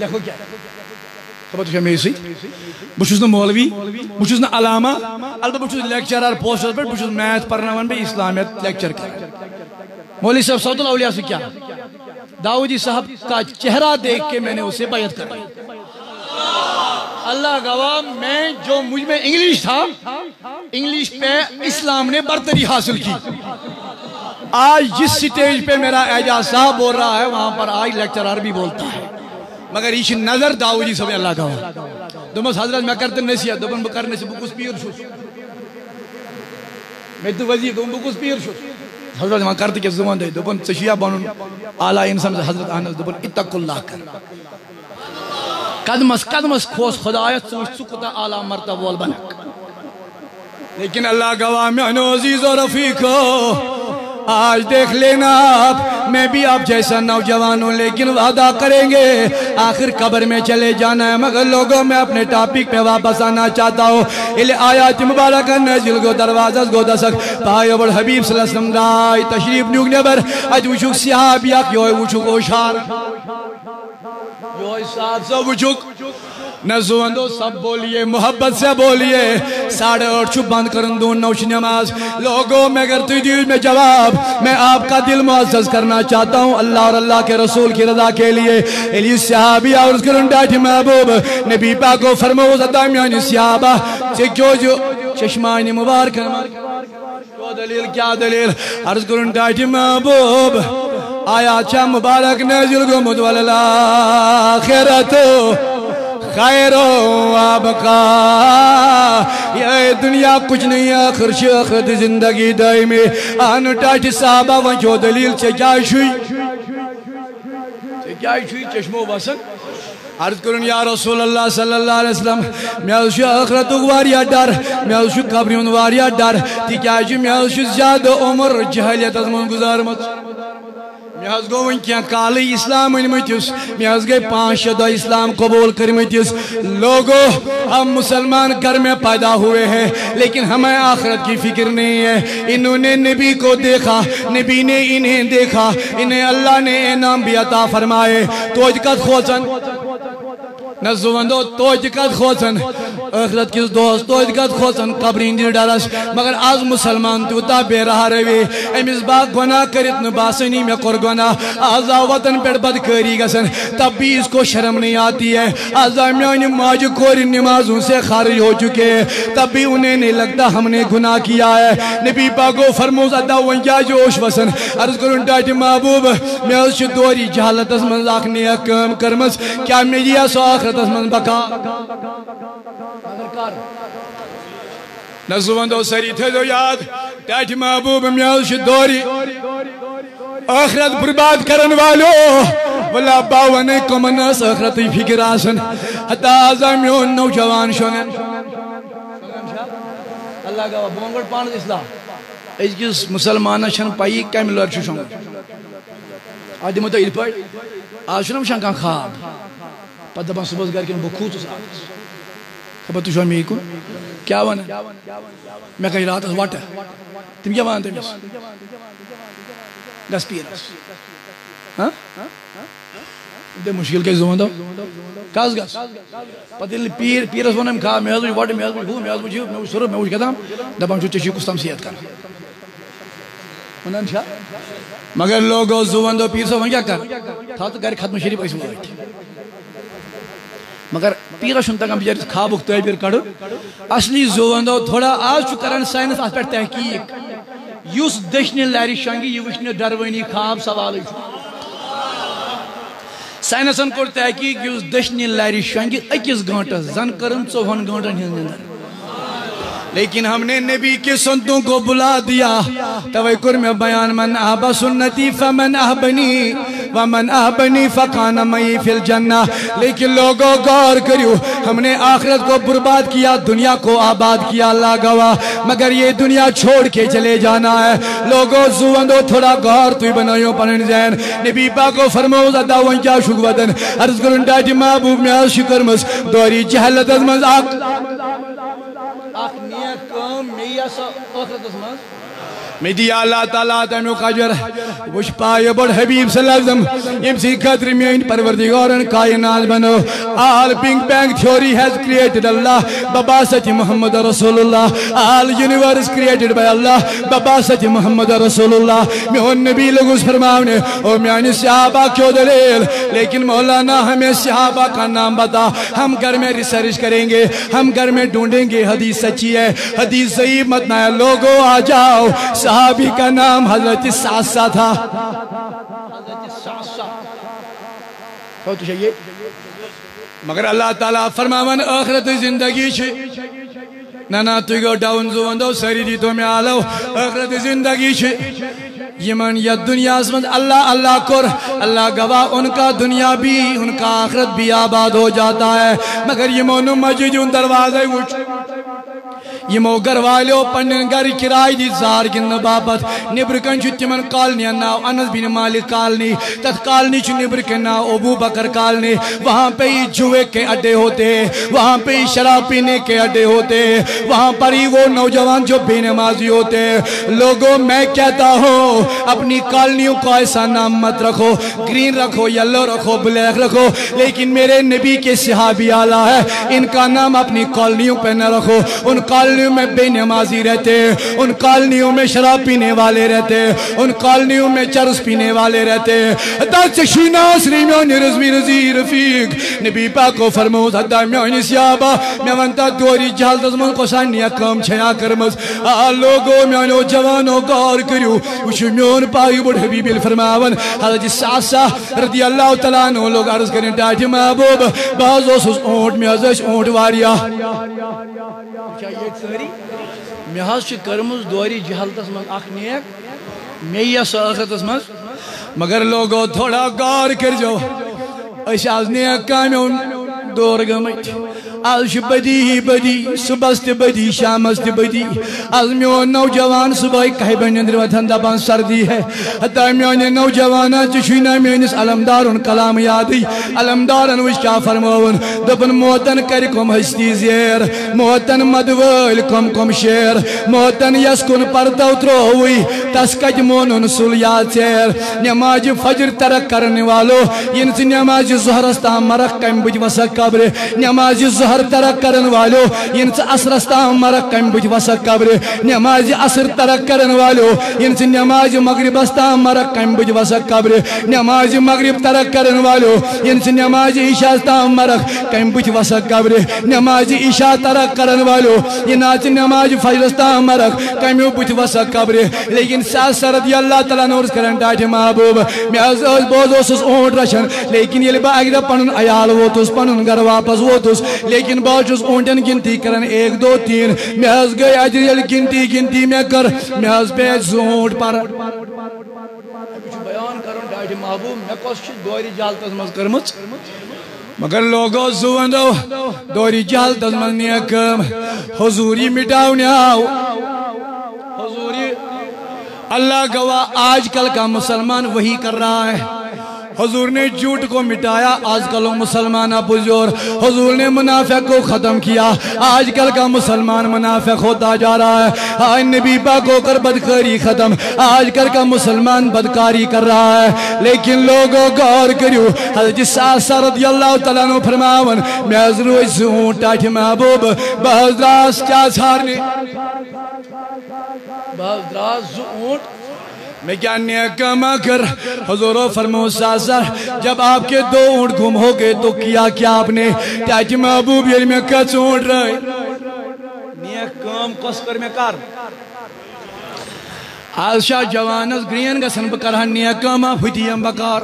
Speaker 1: لکھو کیا خبر تو میری سی بہ چھس نہ مولوی، بہ چھس نہ علامہ، البتہ بہ چھس لیکچرر پوسٹر پہ بہ چھس میتھ پرناون بہ اسلامیت لیکچر کر مولوی صاحب سعود الاولیاء سے کیا؟ داؤدی صاحب کا چہرہ دیکھ کے میں نے اسے بیعت کر اللہ گواہ میں جو مجھ میں انگلیش تھا انگلیش پہ اسلام نے برتری حاصل کی۔ آج جس سٹیج پہ میرا اعجاز صاحب بول رہا ہے، وہاں پر آج لیکچرر بھی بولتا ہے۔ مگر یہ نظر داؤدی جی صاحب اللہ گواہ دومس حضرت میں کرتے نصیحت دوپن بہ کرنے سے بکس پیر چھس میں تو وزیر دوم بکس پیر چھس حضرت میں کرتے کہ زمان دے دوپن چشیا بنن، اعلی انسان حضرت انس دوپن اتق اللہ کر۔ قدمس قدمس کھوس خدایت سوچ سکتا اعلی مرتبہ وول بنک. لیکن اللہ گواہ میں عزیز و رفیقو آج دیکھ لینا آپ، میں بھی آپ جیسا نوجوان ہوں، لیکن وعدہ کریں گے، آخر قبر میں چلے جانا ہے، مگر لوگوں، میں اپنے ٹاپک پہ واپس آنا چاہتا ہوں۔ الہ آیات مبارکہ، نزل گو دروازہ، گو دسک۔ پائے بڑھ، حبیب صلی اللہ علیہ وسلم رائی تشریف نیوگ نبر۔ اج وچوک صحاب یک یوئی وچوک اوشار۔ یوئی صاحب سا وچوک نزواندو سب بولیے، محبت سے بولیے۔ ساڑھے اور چھو بند کرن دون نوش نماز۔ لوگوں میں اگر تو دیل میں جواب، میں آپ کا دل معزز کرنا چاہتا ہوں۔ اللہ اور اللہ کے رسول کی رضا کے لیے۔ علی صحابی اور اس کرن ڈاٹی جی محبوب۔ نبی پاک کو فرمو زدامیانی صحابہ۔ چکیو جو چشمانی مبارک۔ دلیل، کیا دلیل؟ عرض کرن ڈاٹی محبوب۔ آیا چا مبارک نزل گو مدول الآخرتو خیر و آبقا. یہ دنیا کچھ نہیں آخر شیخت زندگی دائمی. آنو ٹاٹی صحابہ ونچو دلیل چے جائے شوئی چے جائے شوئی چشمو بسن عرض کرن یا رسول اللہ صلی اللہ علیہ وسلم، میں اوشی آخرتو واریا ڈر، میں اوشی قبریون واریا ڈر. تی کیا جی میں اوشی زیادہ عمر جہلیت از من گزار مت. حض گو ون کیا کال اسلام ان مے حض گئی پانچ شہ دہ اسلام قبول کرمتس لوگو ہم مسلمان گھر میں پیدا ہوئے ہیں لیکن ہمیں آخرت کی فکر نہیں ہے انہوں نے نبی کو دیکھا نبی نے انہیں دیکھا انہیں اللہ نے انعام بھی عطا فرمائے تو اجکت خوچن نزو وندو توج کت خوچن اخرت کس دوست توج کت خوچن قبرین دی ڈرس مگر آز مسلمان تیوتا بے رہا روی۔ امیز با گناہ کرت نباسنی میں کر گناہ آزا وطن پیڑ بدکاری گسن۔ تب بھی اس کو شرم نہیں آتی ہے۔ آزا میانی ماج کوری نمازوں سے خارج ہو چکے۔ تب بھی انہیں نہیں لگتا ہم نے گناہ کیا ہے۔ نبی پاکو فرموز ادا ونجا جوش وسن۔ عرض کرن ڈاٹی محبوب، میں اس دوری جہالت اس منزاق نے اکم کرمز۔ کیا میری ایسا آخرت اس من بقا نزو وندو سری تھے دو یاد. ٹاٹی محبوب میاز دوری. آخرت برباد کرن والو. ولا باونے کمن اس آخرتی فکر آسن. حتی آزا میون نوجوان شنن اللہ گوا بونگڑ پانت اسلام اس کس مسلمان شن پائی کم لڑ چھو شنگ آج دمو تو ایل پڑ آج شنم شن کان خواب. پتہ دپان صبح گھر کن بہ کھوتس خبر تو شوان میکو کیا وانا میں کہیں رات اس وٹ تم کیا وانا تمس گس پیرس دے مشکل کے زون دو کاز گس پتہ یل پیر پیرس ونم کھا، میں ہز وٹ، میں ہز ہو، میں ہز وجھ میں سر میں وجھ کدام۔ دپان چھ چھ کستام سیت کر۔ ونن چھا مگر لوگو زون دو پیر سو ون کیا کر۔ تھا تو گھر ختم شریف اس وقت مگر پیرا شن تگم بجار خوابک تعبیر کڑو۔ اصلی زوندو تھوڑا آج چھ کرن سائنس اس پر تحقیق۔ یس دشنی لاری شنگی یہ وشنی ڈروانی خواب سوال سائنسن کور تحقیق یس دشنی لاری شنگی اکس گھنٹس زن کرن ژوہن گھنٹن ہند نندر لیکن ہم نے نبی کے سنتوں کو بلا دیا۔ توکر میں بیان، من احبا سنتی فمن احبنی ومن احبنی فقان مئی فی الجنہ۔ لیکن لوگوں غور کریو، ہم نے آخرت کو برباد کیا، دنیا کو آباد کیا اللہ گواہ مگر یہ دنیا چھوڑ کے چلے جانا ہے۔ لوگوں زوندو تھوڑا غور توی بنائیوں پنن زین نبی پاکو فرموز ادا ونجا شکودن عرض کرن ڈاٹی محبوب میں آز شکر مز دوری جہلت از مز آق اخ نیک کام می اسا آخرت اسمان میں دی اللہ تعالیٰ تیمیو خجر، وش پائے بڑھ حبیب صلی اللہ علیہ وسلم یم سی خطر میں ان پروردگارن کائنات بنو۔ All big bang theory has created اللہ، بابا سچ محمد رسول اللہ۔ آل یونیورس created by اللہ، بابا سچ محمد رسول اللہ۔ میں ان نبی لوگ اس فرماؤنے او میانی صحابہ کیوں دلیل؟ لیکن مولانا ہمیں صحابہ کا نام بتا۔ ہم گھر میں ریسرچ کریں گے، ہم گھر میں ڈھونڈیں گے، حدیث سچی ہے، حدیث صحیح مت نہ ہے۔ لوگوں آ جاؤ صحابی کا نام حضرت ساسا تھا۔ مگر اللہ تعالیٰ فرماون، آخرت زندگی چھے نانا تو گو ڈاؤن زوندو سری دی تو میں آلو۔ آخرت زندگی چھے یمن یا دنیا اسمد اللہ اللہ کر۔ اللہ گواہ، ان کا دنیا بھی، ان کا آخرت بھی آباد ہو جاتا ہے۔ مگر یمونو مجید ان دروازے وچ یمو گر والیو پنن گر کرائی دی زار گن بابت نبر کن چھ تمن کالنی ناو انس بن مالک کالنی تت کالنی چھ نبر کن ناو ابو بکر کالنی وہاں پہ ہی جوے کے اڈے ہوتے وہاں پہ ہی شراب پینے کے اڈے ہوتے وہاں پر ہی وہ نوجوان جو بے نمازی ہوتے لوگوں میں کہتا ہوں اپنی کالنیوں کو ایسا نام مت رکھو گرین رکھو یلو رکھو بلیک رکھو لیکن میرے نبی کے صحابی آلہ ہے ان کا نام اپنی کالنیوں پہ نہ رکھو ان کالنیوں کالنیوں میں بے نمازی رہتے، ان کالنیوں میں شراب پینے والے رہتے، ان کالنیوں میں چرس پینے والے رہتے۔ دست شیناس ریمیون رزمی رزی رفیق۔ نبی پاکو فرموز حدہ میونی سیابا۔ میونتا دوری جہل دزمون کو سانیا کم چھیا کرمز۔ آ لوگو میونو جوانو گار کریو۔ وشو میون پائی بڑھ حبیب الفرماون۔ حضرت ساسا رضی اللہ تعالیٰ عنہ لوگ عرض کریں ڈاٹی محبوب، بعض اس اونٹ میں ازش اونٹ واریا۔ کیا سٲری مےٚ حظ چھِ کٔرمٕژ دورِ دوری جہلتس من اخ نیک، مےٚ یہ ساختس منٛز. مگر لوگو تھوڑا غور کر أسۍ حظ آز نیک کامیون دور گمت آج بدی بدی صبح تی بدی شام تی بدی. آج میون نوجوان صبح کہی بندر وطن دبان سردی ہے. حتی میون نوجوان چشینا میونس علمدارن کلام یادی. علمدارن وش کیا فرمون دبن موتن کر کم ہستی زیر. موتن مدول کم کم شیر. موتن یس کن پردو ترووی تس کج مونن سل یاد سیر نماز فجر ترک کرنے والو ین سے نماز زہرستان مرک کم بج وسا قبر، نماز زہر ترک کرن والو، ین سے اسرستان مرک کم بج وسا قبر، نماز اثر ترک کرن والو، ین سے نماز مغرب استان مرک کم بج وسا قبر، نماز مغرب ترک کرن والو، ین سے نماز عشاء استان مرک کم بج وسا قبر، نماز عشاء ترک کرن والو، ین آج نماز فجر استان مرک کم بج وسا قبر، لیکن ساس رضی اللہ تعالیٰ نورس کرن ڈاٹ محبوب میں از بوز اوسس اونٹ رچھن، لیکن یل بہ اگر پن عیال ووتس پن گھر واپس ووتس لیکن بہ چھس اونٹن گنتی کرن ایک دو تین۔ میں از گئی اجر یل گنتی گنتی میں کر۔ میں از پیچ زونٹ پر۔ بیان کرن ڈاٹ محبوب میں کس دوری جالتس مز کرمچ؟ مگر لوگو زوندو دوری جالتس مز نیکم۔ حضوری مٹاؤ آو حضوری؟ اللہ گواہ آج کل کا مسلمان وہی کر رہا ہے۔ حضور نے جھوٹ کو مٹایا، آج کل مسلمان پزور حضور نے منافق کو ختم کیا۔ آج کل کا مسلمان منافق ہوتا جا رہا ہے۔ آج نبی پاک ہو کر بدکاری ختم۔ آج کل کا مسلمان بدکاری کر رہا ہے۔ لیکن لوگوں غور کریو حضرت ساسا رضی اللہ تعالیٰ عنہ فرماون، میں از روز زون ٹاٹھ محبوب۔ بہت راس کیا چھارنے بہت راس زون میں کیا نیکم کر حضور فرمو سازر جب آپ کے دو اونٹ گم ہو گئے تو کیا کیا آپ نے؟ تاچ محبوب یل میں کچھ اونٹ رہے نیکم کس کر میں کر؟ آج شاہ جوانس گرین گسن بکرہن نیکم فتیم بکار.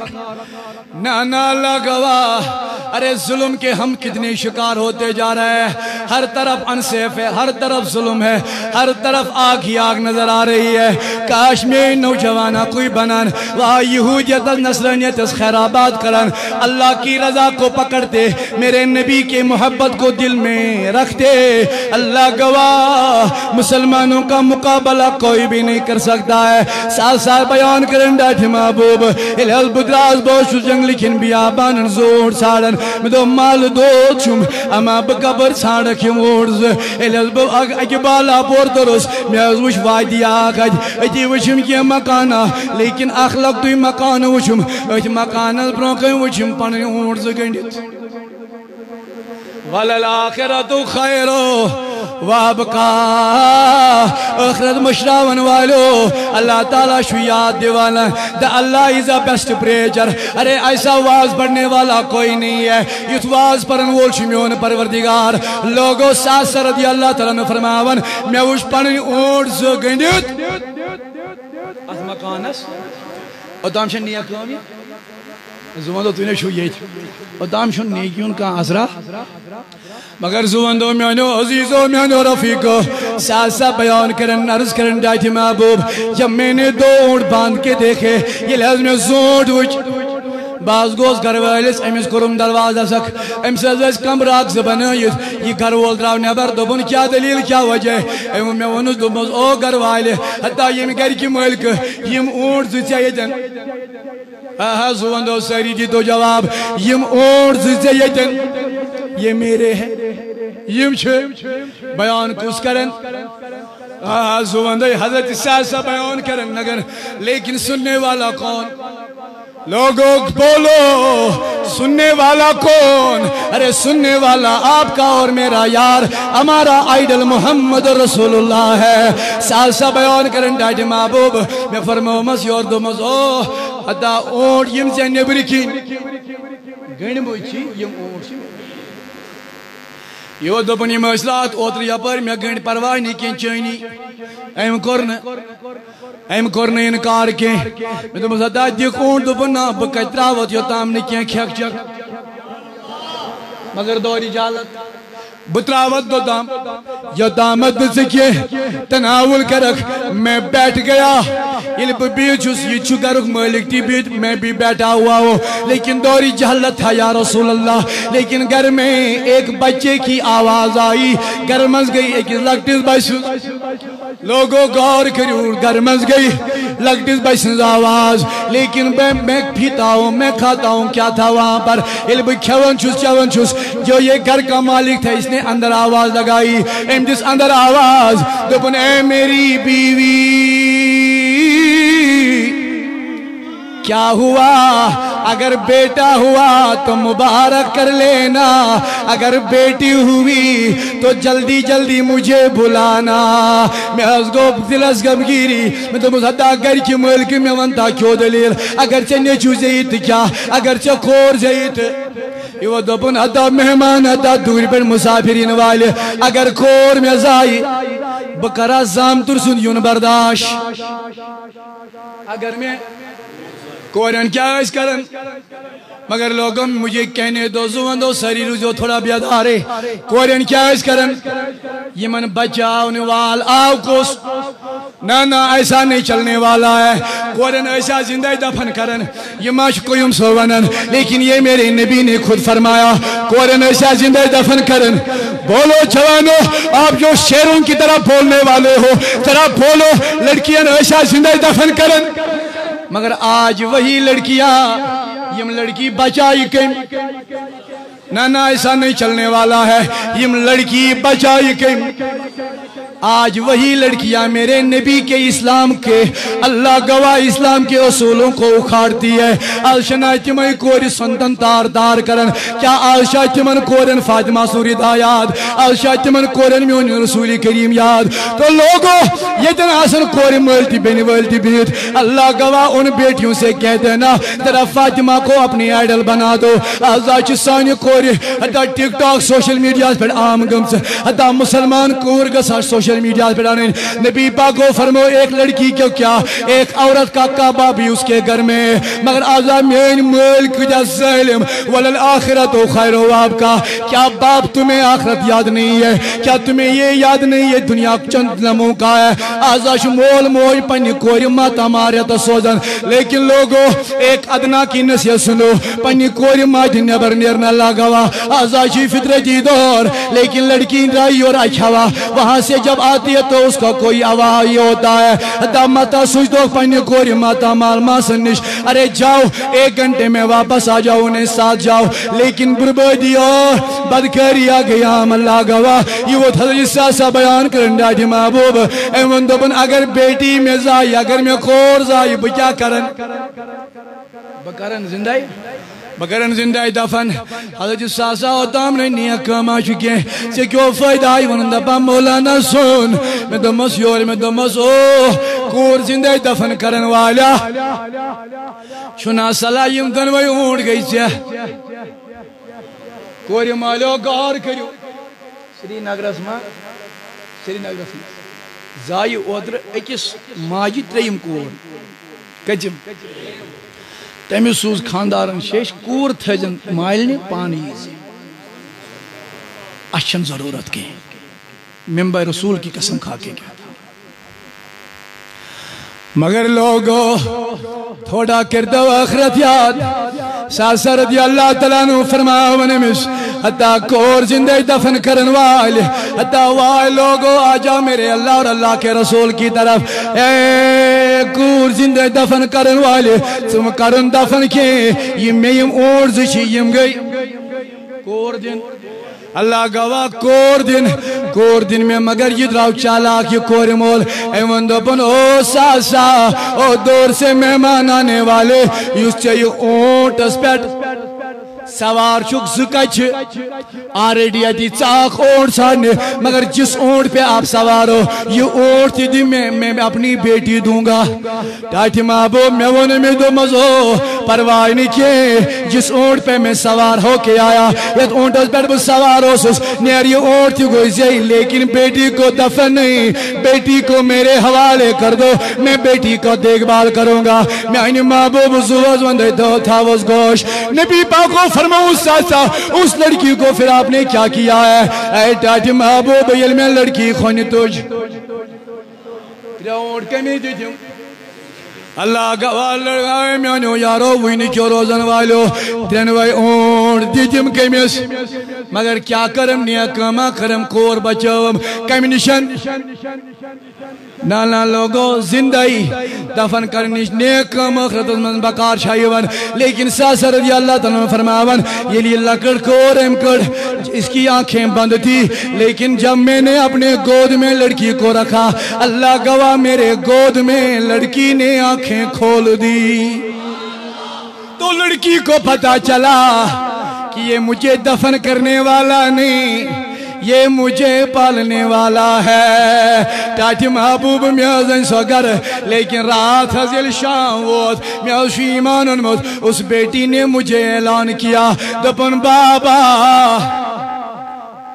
Speaker 1: نانا اللہ گواہ ارے ظلم کے ہم کتنے شکار ہوتے جا رہے ہیں. ہر طرف انصیف ہے، ہر طرف ظلم ہے. ہر طرف آگ ہی آگ نظر آ رہی ہے. کاش میں نوجوانہ کوئی بنان وہاں یہودیت نسلانیت خیرآباد کرن. اللہ کی رضا کو پکڑتے، میرے نبی کے محبت کو دل میں رکھتے. اللہ گواہ، مسلمانوں کا مقابلہ کوئی بھی نہیں کر سکتا. سکتا ہے۔ سال سال بیان کرن ڈاٹھ محبوب الہل بدراز بوشو جنگ لکھن بیابان زور ساڑن۔ میں دو مال دو چھم۔ اما بکبر ساڑک ورز الہل بو اگی بالا پور درس میں از وش وادی آکھج اتی وشم کی مکانا لیکن اخلق توی مکان وشم۔ اتی مکان برونکن وشم۔ پن ورز گنڈت۔ وللآخرت خیرو۔ وابقا اخرت مشراون والو، اللہ تعالیٰ شو یاد دیوانا، دا اللہ از a best preacher ارے ایسا واز پڑھنے والا کوئی نہیں ہے۔ یت واز پرن وول شمیون پروردگار۔ لوگو ساس رضی اللہ تعالیٰ نے فرماون، میں وش پڑھنی اونٹ زو گنڈیت ات مکانس۔ اتام شن نیا کامی زمان دو تینے شو ییت اتام شن نیکیون کا عذرہ مگر زوندو میانو عزیزو میانو رفیقو ساسا بیان کرن، عرض کرن ڈاٹی محبوب. جب میں نے دو اونٹ باندھ کے دیکھے، یہ لحظ میں زونٹ وچ باز گوز گھر والس امس کورم دروازہ سک ام سز کم راک بنائت یہ گھر وول درو نبر دوپن کیا دلیل، کیا وجہ؟ ام میں ونس دوپس او گھر والے، حتی یم گھر کی ملک، یم اونٹ زی یتن ہاں زوندو ساری دی تو جواب یم اونٹ زی یتن یہ میرے ہیں یم چھ بیان کس کرن زوندے حضرت سیاسہ بیان کرن نگر لیکن سننے والا کون لوگوں بولو سننے والا کون ارے سننے والا آپ کا اور میرا یار ہمارا آئیڈل محمد رسول اللہ ہے سالسا بیان کرن ڈاٹی محبوب میں فرمو مس یور دو مز او ادا اونٹ یم سے نبری کی گن بوچی یم اونٹ چی یہ دپن یم اصلاحات اوتر یپر مے گنڈ پرواہ نی کین چینی ایم کورن ایم کورن انکار کی میں دپس ادا دک اونٹ دپن نا بہ کت تراوت یوتام نی کین کھیک چک مگر دوری جالت بتراوت دو دام، یا دامت زکیے تناول کرک، میں بیٹھ گیا۔ یعنی یہ بیچ چھس یہ چھو گرک مالک تی بیت میں بھی بیٹھا ہوا ہو لیکن دوری جہلت تھا یا رسول اللہ۔ لیکن گھر میں ایک بچے کی آواز آئی۔ گھر مز گئی، ایک لکٹس بس لوگوں غور کریو گھر مز گئی لکٹس بس آواز۔ لیکن میں پیتا ہوں، میں کھاتا ہوں، کیا تھا وہاں پر؟ علم کھون چھس چون چھس۔ جو یہ گھر کا مالک تھا، اس نے اندر آواز لگائی۔ ام جس اندر آواز دپن اے میری بیوی۔ کیا ہوا؟ اگر بیٹا ہوا تو مبارک کر لینا، اگر بیٹی ہوئی تو جلدی جلدی مجھے بلانا۔ میں از گو دلس گیری، میں تو مزدہ گر کی ملک میں ونتا کیوں دلیل؟ اگر چھ نیچو زیت کیا اگر چھ کور زیت۔ یہ دپن ادا مہمان ادا دور پر مسافرین والے۔ اگر کور میں زائی بکرا زام ترسن یون برداش اگر میں کورن کیا اس کرن مگر لوگوں، مجھے کہنے دو زوان دو سری جو تھوڑا بیادارے کورن کیا اس کرن یہ من بچاؤنے وال آو کوس۔ نا نا ایسا نہیں چلنے والا ہے۔ کورن ایسا زندہ دفن کرن۔ یہ ماش کوئیم سوانن۔ لیکن یہ میرے نبی نے خود فرمایا کورن ایسا زندہ دفن کرن۔ بولو جوانو، آپ جو شیروں کی طرح بولنے والے ہو، طرح بولو، لڑکیاں ایسا زندہ دفن کرن۔ مگر آج وہی لڑکیاں، یم لڑکی بچائی کم نہ ایسا نہیں چلنے والا ہے، یم لڑکی بچائی کم آج وہی لڑکیاں میرے نبی کے اسلام کے، اللہ گواہ اسلام کے اصولوں کو اکھاڑتی ہے۔ آلشنا تمہیں کوری سنتن تار دار کرن۔ کیا آلشا تمن کورن فاطمہ سوری دایاد آلشا تمن کورن میون رسول کریم یاد۔ تو لوگو، یہ دن آسن کوری ملتی بینی ولتی بیت اللہ گواہ ان بیٹیوں سے کہہ دینا ترہ فاطمہ کو اپنی آئیڈل بنا دو۔ آزا چی سانی کوری، حتی ٹک ٹاک سوشل میڈیا پر عام گمس حتی مسلمان کور گسا سوشل سوشل میڈیا پر آنے نبی پاک کو فرمو ایک لڑکی کیوں کیا؟ ایک عورت کا کعبہ بھی اس کے گھر میں۔ مگر آزا مین ملک جا ظلم وللآخرت و خیر و آپ کا۔ کیا باپ تمہیں آخرت یاد نہیں ہے؟ کیا تمہیں یہ یاد نہیں ہے؟ دنیا چند نمو کا ہے۔ آزا شمول موئی پنی کوری ماتا ماریا سوزن لیکن لوگو، ایک ادنا کی نصیحت سنو۔ پنی کوری ماتی نبر نیرنا لگوا آزا شی فطرتی دور۔ لیکن لڑکی رائی اور اچھوا وہاں سے جب جب آتی ہے تو اس کا کوئی آواز ہی ہوتا ہے دا متا سوچ دو پانی کوری ماتا مال ماسن نش۔ ارے جاؤ، ایک گھنٹے میں واپس آ جاؤ، انہیں ساتھ جاؤ۔ لیکن بربادی اور بدکاری آگئی ہم اللہ گوا یہ وہ حضرت ساسا بیان کرن ڈاڈی محبوب۔ اے من دبن اگر بیٹی میں زائی، اگر میں خور زائی بکیا کرن؟ بکرن زندہ بکرن زندہ دفن، حضرت ساسا و تامنے نیا کما چکے سے کیوں فائدہ آئی؟ ونن دپا مولانا سن۔ میں دمس یور میں دمس او کور زندہ دفن کرن والا۔ چنا صلاح یم دنوی اونڈ گئی سے۔ کوری مالو گار کریو۔ سری نگرس ما سری نگرس ما زائی اودر اکس ماجی تریم کور۔ کجم۔ تمہیں سوز خاندارن شیش کور تھجن مائلنی پانی اچھن ضرورت کی ممبر رسول کی قسم کھا کے کیا مگر لوگو، تھوڑا کردو آخرت یاد۔ ساسا رضی اللہ تعالیٰ نو فرماؤ ونمش حتی کور زندہ دفن کرن والے۔ حتی وائے لوگو، آجا میرے اللہ اور اللہ کے رسول کی طرف۔ اے کور زندہ دفن کرن والے، تم کرن دفن کے۔ یہ میم اور زشی یم گئی۔ کور دن۔ اللہ گواہ کور دن۔ کور دن میں مگر یہ دراو چالاک، یہ کور مول۔ ایون دبن، او ساسا، او دور سے مہمان آنے والے۔ یوس چاہیے اونٹ اس پیٹ سوار چک زکچ. آریڈی آتی چاک اونٹ سانے مگر جس اونٹ پہ آپ سوار ہو یہ اونٹ تھی دی میں میں اپنی بیٹی دوں گا۔ ٹاٹی محبوب، میں وہ نمی دو مزو۔ پروائی نہیں کیے۔ جس اونٹ پہ میں سوار ہو کے آیا، یہ اونٹ اس پر سوار ہو سس۔ نیر یہ اونٹ تھی کوئی زی لیکن بیٹی کو دفن نہیں۔ بیٹی کو میرے حوالے کر دو۔ میں بیٹی کو دیکھ بال کروں گا۔ میں آئینی محبوب زوز وندے دو تھا وز گوش۔ نبی پاکو فرماؤں ساتھ اس لڑکی کو پھر آپ نے کیا کیا ہے؟ اے ٹاٹی محبوب یل میں لڑکی خونی تجھ۔ تریوڑ کمی دیتیوں اللہ گواہ لڑگائے میانو یارو وینی کیو روزن والو۔ تینوائی اونٹ دیتیم کمیس مگر کیا کرم، نیا کما کرم کور بچوم کمی نشن نانا لوگو زندائی دفن کرنیش نیک مخرط من بکار شایوان. لیکن ساسر رضی اللہ تعالیٰ فرماوان یہ لیے لکڑ کور امکڑ اس کی آنکھیں بند تھی، لیکن جب میں نے اپنے گود میں لڑکی کو رکھا، اللہ گواہ میرے گود میں لڑکی نے آنکھیں کھول دی۔ تو لڑکی کو پتا چلا کہ یہ مجھے دفن کرنے والا نہیں۔ یہ مجھے پالنے والا ہے۔ ٹاٹی محبوب میازن سوگر۔ لیکن رات حضل شام ووت میاز ایمان انموت اس بیٹی نے مجھے اعلان کیا، دپن بابا۔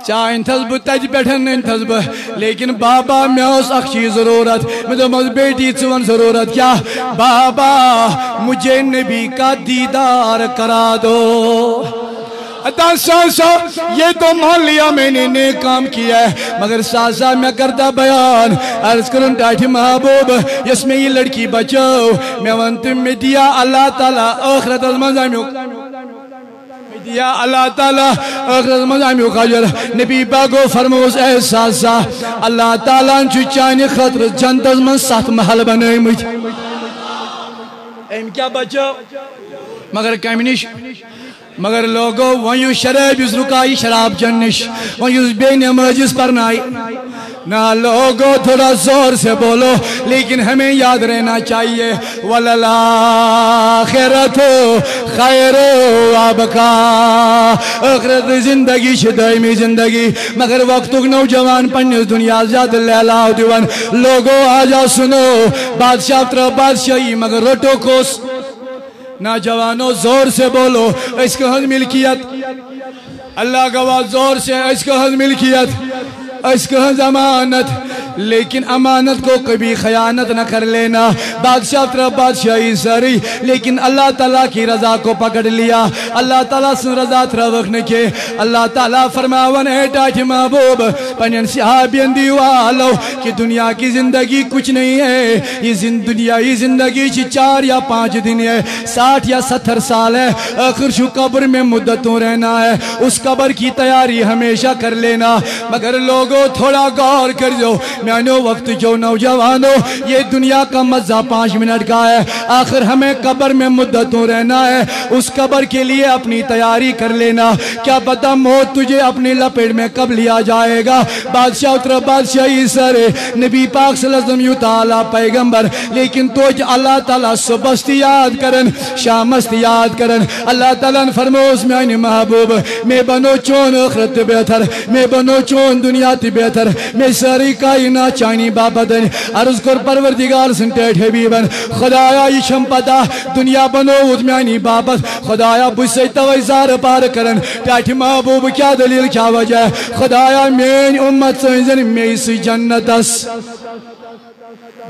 Speaker 1: چاہ انتھز بہ تج بیٹھن انتھز بہ لیکن بابا میں اس اخشی ضرورت۔ میں تو بیٹی چون ضرورت۔ کیا؟ بابا، مجھے نبی کا دیدار کرا دو۔ اتا ساسا یہ تو مان لیا میں نے نیک کام کیا ہے۔ مگر ساسا میں کرتا بیان۔ عرض کرن ٹاٹھی محبوب اس میں یہ لڑکی بچو میں ونتم میں دیا اللہ تعالیٰ، آخرت از منزامیو یا اللہ تعالیٰ اخرت مزامی خجر نبی باگو فرموز احساسا اللہ تعالیٰ چو چانی خطر جنتز من سات محل بنائی مجھ۔ ایم کیا بچو مگر کمینش مگر لوگو ویو شراب اس رکائی شراب جنش ویو بے نمازس پرنائی نا لوگو تھوڑا زور سے بولو، لیکن ہمیں یاد رہنا چاہیے۔ وَلَلَآخِرَتُ خَيْرُ آبکا۔ اخرت زندگی شدائمی زندگی۔ مگر وقتک نوجوان پنیس دنیا زیادہ لیلاو دیوان۔ لوگو آجا سنو، بادشاہ تر بادشاہی، مگر رٹو کوس۔ ناجوانو زور سے بولو اس کو حض ملکیت۔ اللہ گواہ زور سے اس کو حض ملکیت۔ اس کو حض امانت لیکن امانت کو کبھی خیانت نہ کر لینا۔ بادشاہ طرف بادشاہی ساری لیکن اللہ تعالیٰ کی رضا کو پکڑ لیا۔ اللہ تعالیٰ سن رضا طرف نکے اللہ تعالیٰ فرماون، اے ٹاٹھ محبوب پنین صحابین دیوالو کہ دنیا کی زندگی کچھ نہیں ہے۔ یہ دنیا زندگی چی چار یا پانچ دن ہے۔ ساٹھ یا ستر سال ہے۔ آخر شو قبر میں مدتوں رہنا ہے۔ اس قبر کی تیاری ہمیشہ کر لینا۔ مگر لوگوں تھوڑا غور کر جو۔ میانو وقت جو نوجوانو، یہ دنیا کا مزہ پانچ منٹ کا ہے۔ آخر ہمیں قبر میں مدتوں رہنا ہے۔ اس قبر کے لیے اپنی تیاری کر لینا۔ کیا پتا موت تجھے اپنی لپیڑ میں کب لیا جائے گا۔ بادشاہ اتر بادشاہی سر نبی پاک صلی اللہ علیہ وسلم یو تعالیٰ پیغمبر۔ لیکن تو جو اللہ تعالیٰ صبحست یاد کرن شامست یاد کرن۔ اللہ تعالیٰ فرموز میں آئینی محبوب۔ میں بنو چون اخرت بہتر۔ میں بنو چون، دنیا تی بہتر۔ میں ساری کائنات گناہ چانی بابدن، عرض کر پروردگار سن ٹیٹ حبیبن، خدایا یہ چھم پتا دنیا بنو، ادمیانی بابت خدایا بس سے تویزار پار کرن ٹیٹ محبوب کیا دلیل کیا وجہ؟ خدایا مین امت سنزن میسی جنت اس۔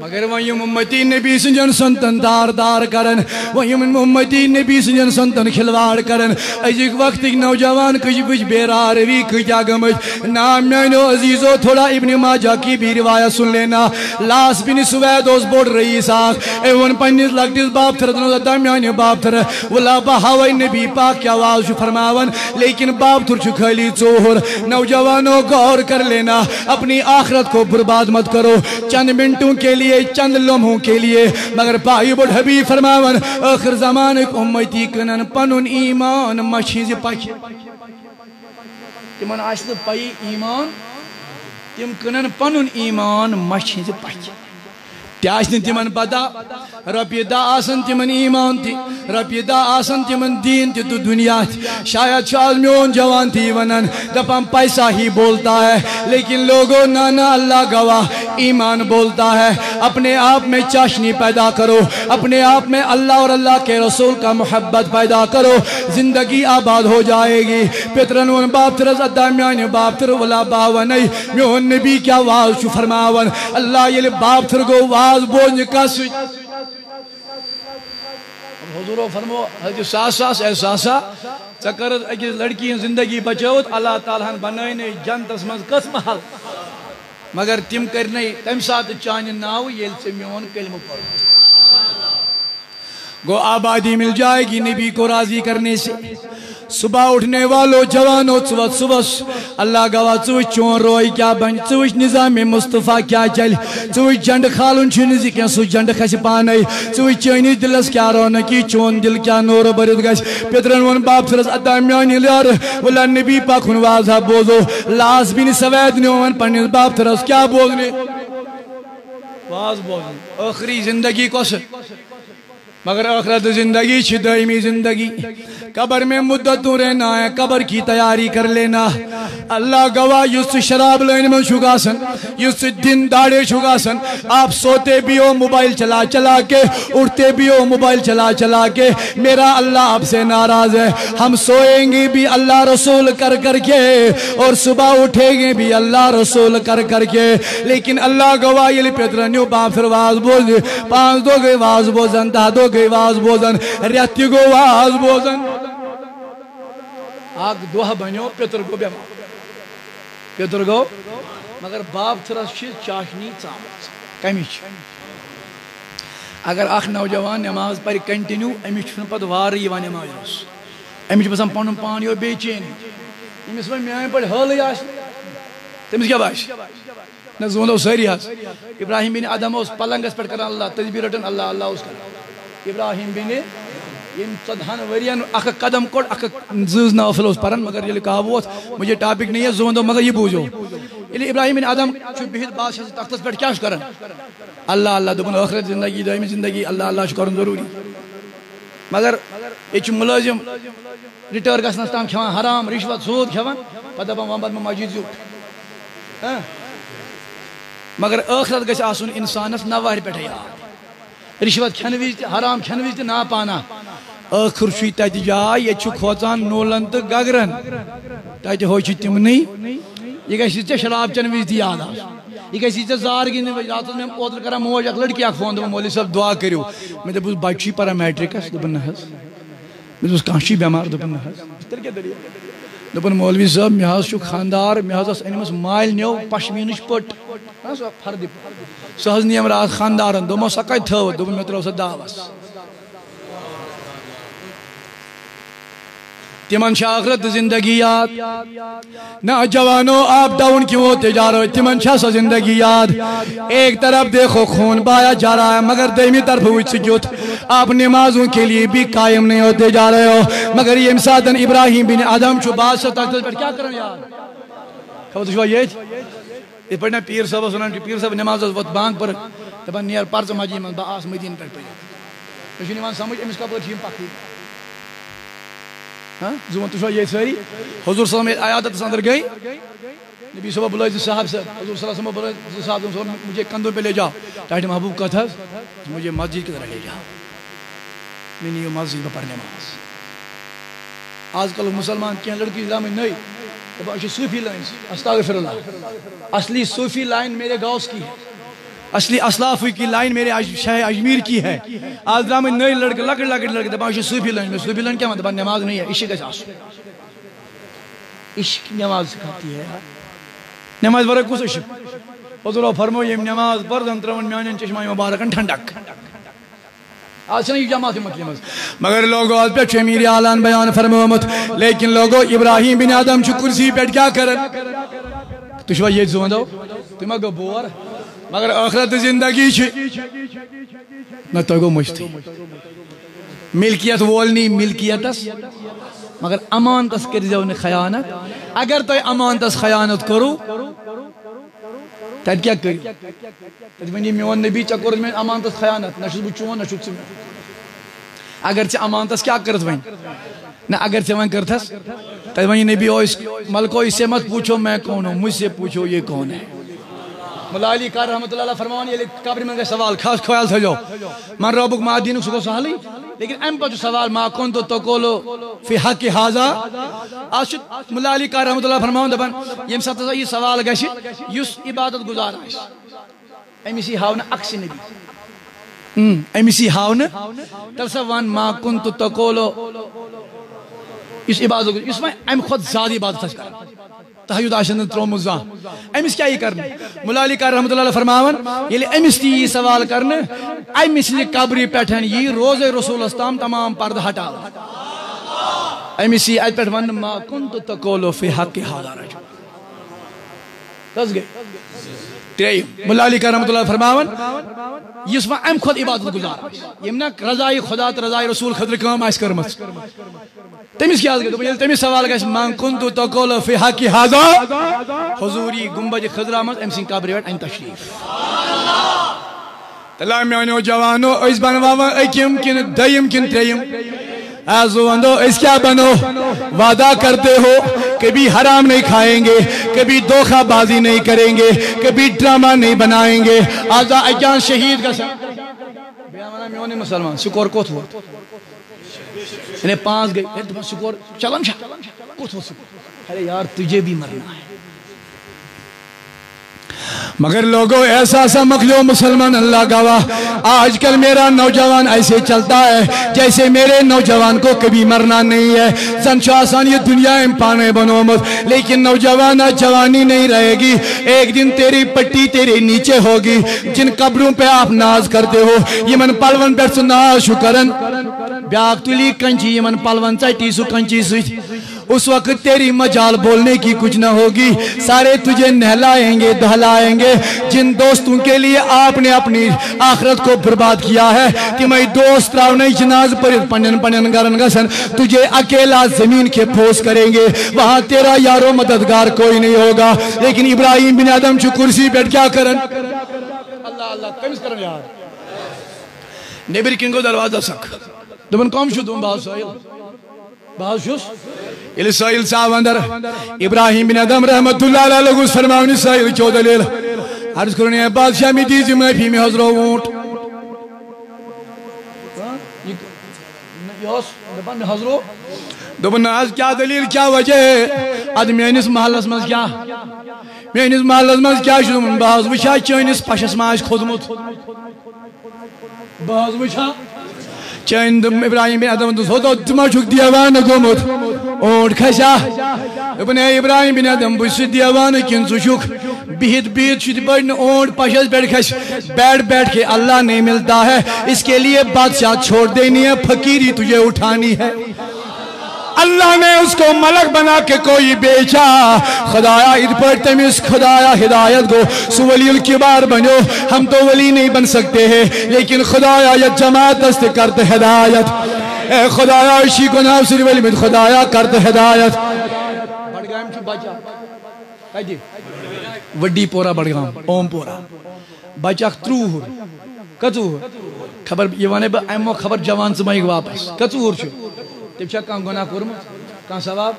Speaker 1: مگر وہیم امتی نبی سنجن سنتن دار دار کرن. وہیم امتی نبی سنجن سنتن کھلوار کرن. ایک وقت ایک نوجوان کچھ بچ بیرا روی کچھ آگمج نام میانو عزیزو، تھوڑا ابن ماجہ کی بھی روایت سن لینا. لاس بن سوید اس بوڑ رئیس آخ ایون پنیز لگتیز باپ تھر، دنو زدہ میانی باپ تھر. ولا بہاوی نبی پاک کیا آواز شو فرماون. لیکن باپ تھر چھو کھلی چوہر. نوجوانوں غور کر لینا. اپنی آخرت کو برباد مت کرو. چند منٹوں کے لیے چند لمحوں کے لیے۔ مگر پائی بڑھ حبیب فرماون، آخر زمان ایک امتی کنن پنن ایمان، مشیز پاکی تمن آشت پائی ایمان، تم کنن پنن ایمان، مشیز پاکی تیاش نے تمن پتا رپی دا آسن تمن ایمان تی رپی دا آسن تمن دین تی تو دنیا تی۔ شاید شاید میون جوان تی ونن دپن پیسہ ہی بولتا ہے۔ لیکن لوگوں نانا اللہ گواہ، ایمان بولتا ہے۔ اپنے آپ میں چاشنی پیدا کرو۔ اپنے آپ میں اللہ اور اللہ کے رسول کا محبت پیدا کرو۔ زندگی آباد ہو جائے گی۔ پترن ون باپ تر زدہ میانی باپ تر ولا باونی۔ میون نبی کیا واز چو فرماون۔ اللہ یہ باپ تر گو واز بوجھ کا سوچ حضور فرمو حج ساس ساس، اے ساسا چکر اکس لڑکی زندگی بچوت، اللہ تعالیٰ بنائے جنتس مز کس محل مگر تم کرنے تم سات چان ناو یل سے میون کلم پڑھ گو آبادی مل جائے گی نبی کو راضی کرنے سے۔ صبح اٹھنے والوں جوانوں صبح صبح اللہ گواہ ژوچ چون روئی کیا بن ژوچ نظام مصطفیٰ کیا چل ژوچ جنڈ کھالن چھن زی کیا سو جنڈ کھس پانے ژوچ چٲنی دلس کیا رونقی، چون دل کیا نور برت گژھِ پترن وون باپ سرس ادا میانہِ لیار ولا نبی پاک ہن واضح بوزو۔ لاس بن سوید نیون پننس باپ تھرس کیا بوزنے۔ واز بوزن ٲخری زندگی کۄس مگر آخرت زندگی چھ دائمی زندگی۔ قبر میں مدت رہنا ہے، قبر کی تیاری کر لینا۔ اللہ گواہ یس شراب لین میں شگاسن یس دن داڑے شگاسن آپ سوتے بھی ہو، موبائل چلا چلا کے، اٹھتے بھی ہو، موبائل چلا چلا کے۔ میرا اللہ آپ سے ناراض ہے۔ ہم سوئیں گے بھی اللہ رسول کر کر کے، اور صبح اٹھیں گے بھی اللہ رسول کر کر کے۔ لیکن اللہ گواہ یہ پیترنیو باپ پھر واز بوز پانچ دو گئے واز بوزن دہ دو گئی واز بوزن ریتی گو واز بوزن۔ آگ دوہ بنیو پیتر گو بیمار پیتر گو، مگر باپ تھرس چاشنی چامت کمیچ۔ اگر اخ نوجوان نماز پر کنٹینیو، امیچ چھن پت وار نماز۔ رس امیچ بسان پنن پان یو بے چین امس ون میان پر حل آس تمس کیا باش؟ نہ زونو ساری ہس ابراہیم بن آدم اس پلنگس پر کران اللہ تسبیح رٹن اللہ اللہ اس کران ابراہیم بن یم ژدہن ورین اخ قدم کوڑ اخ زز نافل اس پرن، مگر یہ کہا وہ مجھے ٹاپک نہیں ہے زون دو مگر یہ بوجھو۔ یہ ابراہیم بن آدم چھ بہت بادشاہ تختس پر کیا کرن اللہ اللہ دبن آخرت زندگی، دائمی زندگی، اللہ اللہ شکرن ضروری۔ مگر یہ ملازم ریٹر گژھنس تام کھیوان، حرام، رشوت، سود کھیوان، پتہ دپان وۄنۍ بد مسجد زیُٹھ ہاں؟ مگر ٲخرت گژھِ آسُن اِنسانس نوارِ پٮ۪ٹھے یاد رشوت کھٮ۪نہٕ وِزِ تہِ حرام کھٮ۪نہٕ وِزِ تہِ نا پانا۔ ٲخٕر چھُے تتہِ جاے ییٚتہِ کھوژان نولن تہٕ گگرن۔ تتہِ ہو چھِ تِمنٕے یہِ گژھِ شراب چٮ۪نہٕ وِزِ تہِ یاد آسُن یہ گژھِ ژےٚ زار گِنٛدنہٕ وِزِ راتس مےٚ اوترٕ کران موج اکھ لڑکی اکھ فون دوٚپُن مولوی دعا کٔرِو مےٚ دوٚپُس بچہِ چھُے میٹرکس دوٚپُن نہ حظ مےٚ دوٚپُس کانٛہہ چھُے بٮ۪مار نہ حظ تیٚلہِ کیٛاہ دٔلیٖل دپن مولوی صاحب مے حظ خاندار مے مےٚ حظ ٲس أنمٕژ نیو پشمیٖنٕچ پٹ سہ فردِ سۄ حظ نِیَم راتھ خانٛدارن دوٚپمو سۄ کتہِ تھٲوٕتھ دوٚپُن مےٚ ترٛٲو سۄ داوس تمن آخرت زندگی یاد نہ جوانو آپ ڈاؤن کیوں ہوتے جا رہے تمن سا زندگی یاد ایک طرف دیکھو خون بایا جا رہا ہے، مگر دیمی طرف وچ آپ نمازوں کے لیے بھی قائم نہیں ہوتے جا رہے ہو۔ مگر یہ امسادن ابراہیم بن آدم چھو بادشاہ تخت پر کیا کرن یار؟ خبر تو یہ یہ پڑھنا پیر صاحب سنان پیر صاحب نماز وقت بانگ پر دپان نیر پرز مجی من با آس مدین پر پڑھ یہ نماز سمجھ، امس کا پر چھیم پاکی۔ ہاں؟ زمان تو یہ ساری حضور صلی اللہ علیہ وسلم عیادت اندر گئی۔ نبی صلی اللہ علیہ صاحب سے حضور صلی اللہ علیہ وسلم بلائے صاحب مجھے کندوں پہ لے جاؤ ٹائٹ محبوب کا تھا، مجھے مسجد کی طرح لے جاؤ میں نہیں مسجد میں پڑھنے ماز آج کل مسلمان کیا لڑکی اسلام میں نہیں تو اچھی صوفی لائن استغفر اللہ۔ اصلی صوفی لائن میرے گاؤس کی ہے۔ اصلی اسلاف کی لائن میرے شاہ اجمیر کی ہے۔ آج میں نئی لڑکے لکڑ لکڑ لڑکے دبا یہ صوفی لائن میں صوفی لائن کیا مطلب؟ نماز نہیں ہے۔ عشق کا آسو عشق نماز سکھاتی ہے۔ نماز برے کس عشق؟ حضور فرمو یہ نماز پر زنترون میانین چشمہ مبارکن ٹھنڈک۔ آج سے نہیں، جماعت مکلی مز مگر لوگوں آج پہ چمیری آلان بیان فرمومت لیکن لوگوں ابراہیم بن آدم چھو کرسی پیٹ کیا کرن تو شوہ یہ زون دو تو مگا بور۔ مگر آخرت زندگی چھ؟ نہ تو گو مشتی ملکیت وولنی ملکیت اس۔ مگر امان تس کر جو خیانت۔ اگر تو امان تس خیانت کرو، تد کیا کری؟ تد ونی میون نبی چا کور میں امان تس خیانت۔ نہ چھس بہ چون نہ چھس اگر ژے امان تس کیا کرت ون نہ اگر ژے ون کرتس تد ونی نبی او ملکو اس سے مت پوچھو میں کون ہوں، مجھ سے پوچھو یہ کون ہے۔ ملا علی کار رحمت اللہ فرمان یہ قبر میں سوال، خاص خیال تھا جو۔ من ربک ما دینک سکو سہلی لیکن ام پر سوال ما کون تو تقولو فی حق حاضا۔ آشد ملا علی کار رحمت اللہ فرمان دبن، یم ساتھ یہ سوال گشت یس عبادت گزار آئیس۔ امی سی ہاونا اکسی نبی۔ امسی ہاو نا تب سا وان ما کنت تقولو اس عبادت گزار اس میں ام خود زیادہ عبادت اس کر تحید آشن ترو زان امس کیا یہ کرنے ملالی علی کار رحمت اللہ فرماون، یلی امس تی سوال کرنے امس لی قبری پیٹھن یہ روز رسول اسلام تمام پرد ہٹا۔ امس یہ ات پیٹھ ون ما کنت تکولو فی حق حالا رجل کس گئے۔ تریم. ملا علی کا رحمت اللہ فرماون، یس ما ام خود عبادت گزار. یم نا رضای خدا تو رضای رسول خطر کام آس کرمت تمس کیا گئی یل تمس سوال گژھِ من کنت تقول فی حق هذا حضوری گنبد خضرا مز ام سن قبر وٹ ان تشریف. تلا میانو جوانو اس بنواوا اکیم کن دیم کن، تریم. آزواندو اس کیا بنو؟ وعدہ کرتے ہو، کبھی حرام نہیں کھائیں گے، کبھی دوخہ بازی نہیں کریں گے، کبھی ڈرامہ نہیں بنائیں گے۔ آزا اجان شہید کا سا مسلمان سکور کوت ہوا؟ یعنی انہیں پانچ گئے سکور چلم شاہ کوت ہوا سکور ارے یار، تجھے بھی مرنا ہے۔ مگر لوگوں ایسا سا مخلو مسلمان، اللہ گواہ۔ آج کل میرا نوجوان ایسے چلتا ہے جیسے میرے نوجوان کو کبھی مرنا نہیں ہے۔ سنچو آسان یہ دنیا امپانے بنو مت لیکن نوجوان جوانی نہیں رہے گی۔ ایک دن تیری پٹی تیرے نیچے ہوگی۔ جن قبروں پہ آپ ناز کرتے ہو یہ من پلون پر سناز شکرن۔ بیاک تلی کنچی یہ من پلون چاہتی سو کنچی سوئی۔ اس وقت تیری مجال بولنے کی کچھ نہ ہوگی۔ سارے تجھے نہلائیں گے، دہلائیں گے۔ جن دوستوں کے لیے آپ نے اپنی آخرت کو برباد کیا ہے، کہ میں دوست راو نہیں جناز پر پنن پنن گرن گسن، تجھے اکیلا زمین کے پھوس کریں گے۔ وہاں تیرا یارو مددگار کوئی نہیں ہوگا۔ لیکن ابراہیم بن آدم چو کرسی بیٹھ کیا کرن؟ اللہ اللہ کمیس کرن یار۔ نیبر کنگو دروازہ سک دمن کام شو دون باز باز شوس یلی سائل صاحب اندر ابراہیم بن ادم رحمت اللہ علیہ لگو فرماونی سائل چو دلیل عرض کرنی ہے بادشاہ میں دیزی میں پھی میں حضرو اونٹ دبن حضرو دبن آج کیا دلیل کیا وجہ ہے اد میانس محلس مز کیا میانس محلس مز کیا شدو من باز وچھا چینس پشس ماج خودمت باز وچھا چین ابراہیم بن ادم دس ہوتو تما چھک دیوان گومت اوٹ کھسا ابن ابراہیم بن ادم بس دیوان کن ژٕ چھُکھ بہت بہت چھُ بڑھ اوٹ پشس بیٹھ کھس بیٹھ بیٹھ کے اللہ نہیں ملتا ہے اس کے لیے بادشاہ چھوڑ دینی ہے فقیری تجھے اٹھانی ہے اللہ نے اس کو ملک بنا کے کوئی بیچا۔ خدایا اد پر تمیز، خدایا، ہدایت کو سو ولی الکبار بنو۔ ہم تو ولی نہیں بن سکتے ہیں، لیکن خدایا یا جماعت دست کرتے ہدایت۔ اے خدایا، اسی کو نام سری ولی میں خدایا کرتے ہدایت۔ بڑگام چھو بچا جی؟ وڈی پورا بڑگام اوم پورا۔ بچا تروہ کتوہ خبر، یہ وانے با ایمو خبر جوان سمائی واپس۔ کتوہ چھو تم چھا کان گناہ کورمت؟ کان ثواب؟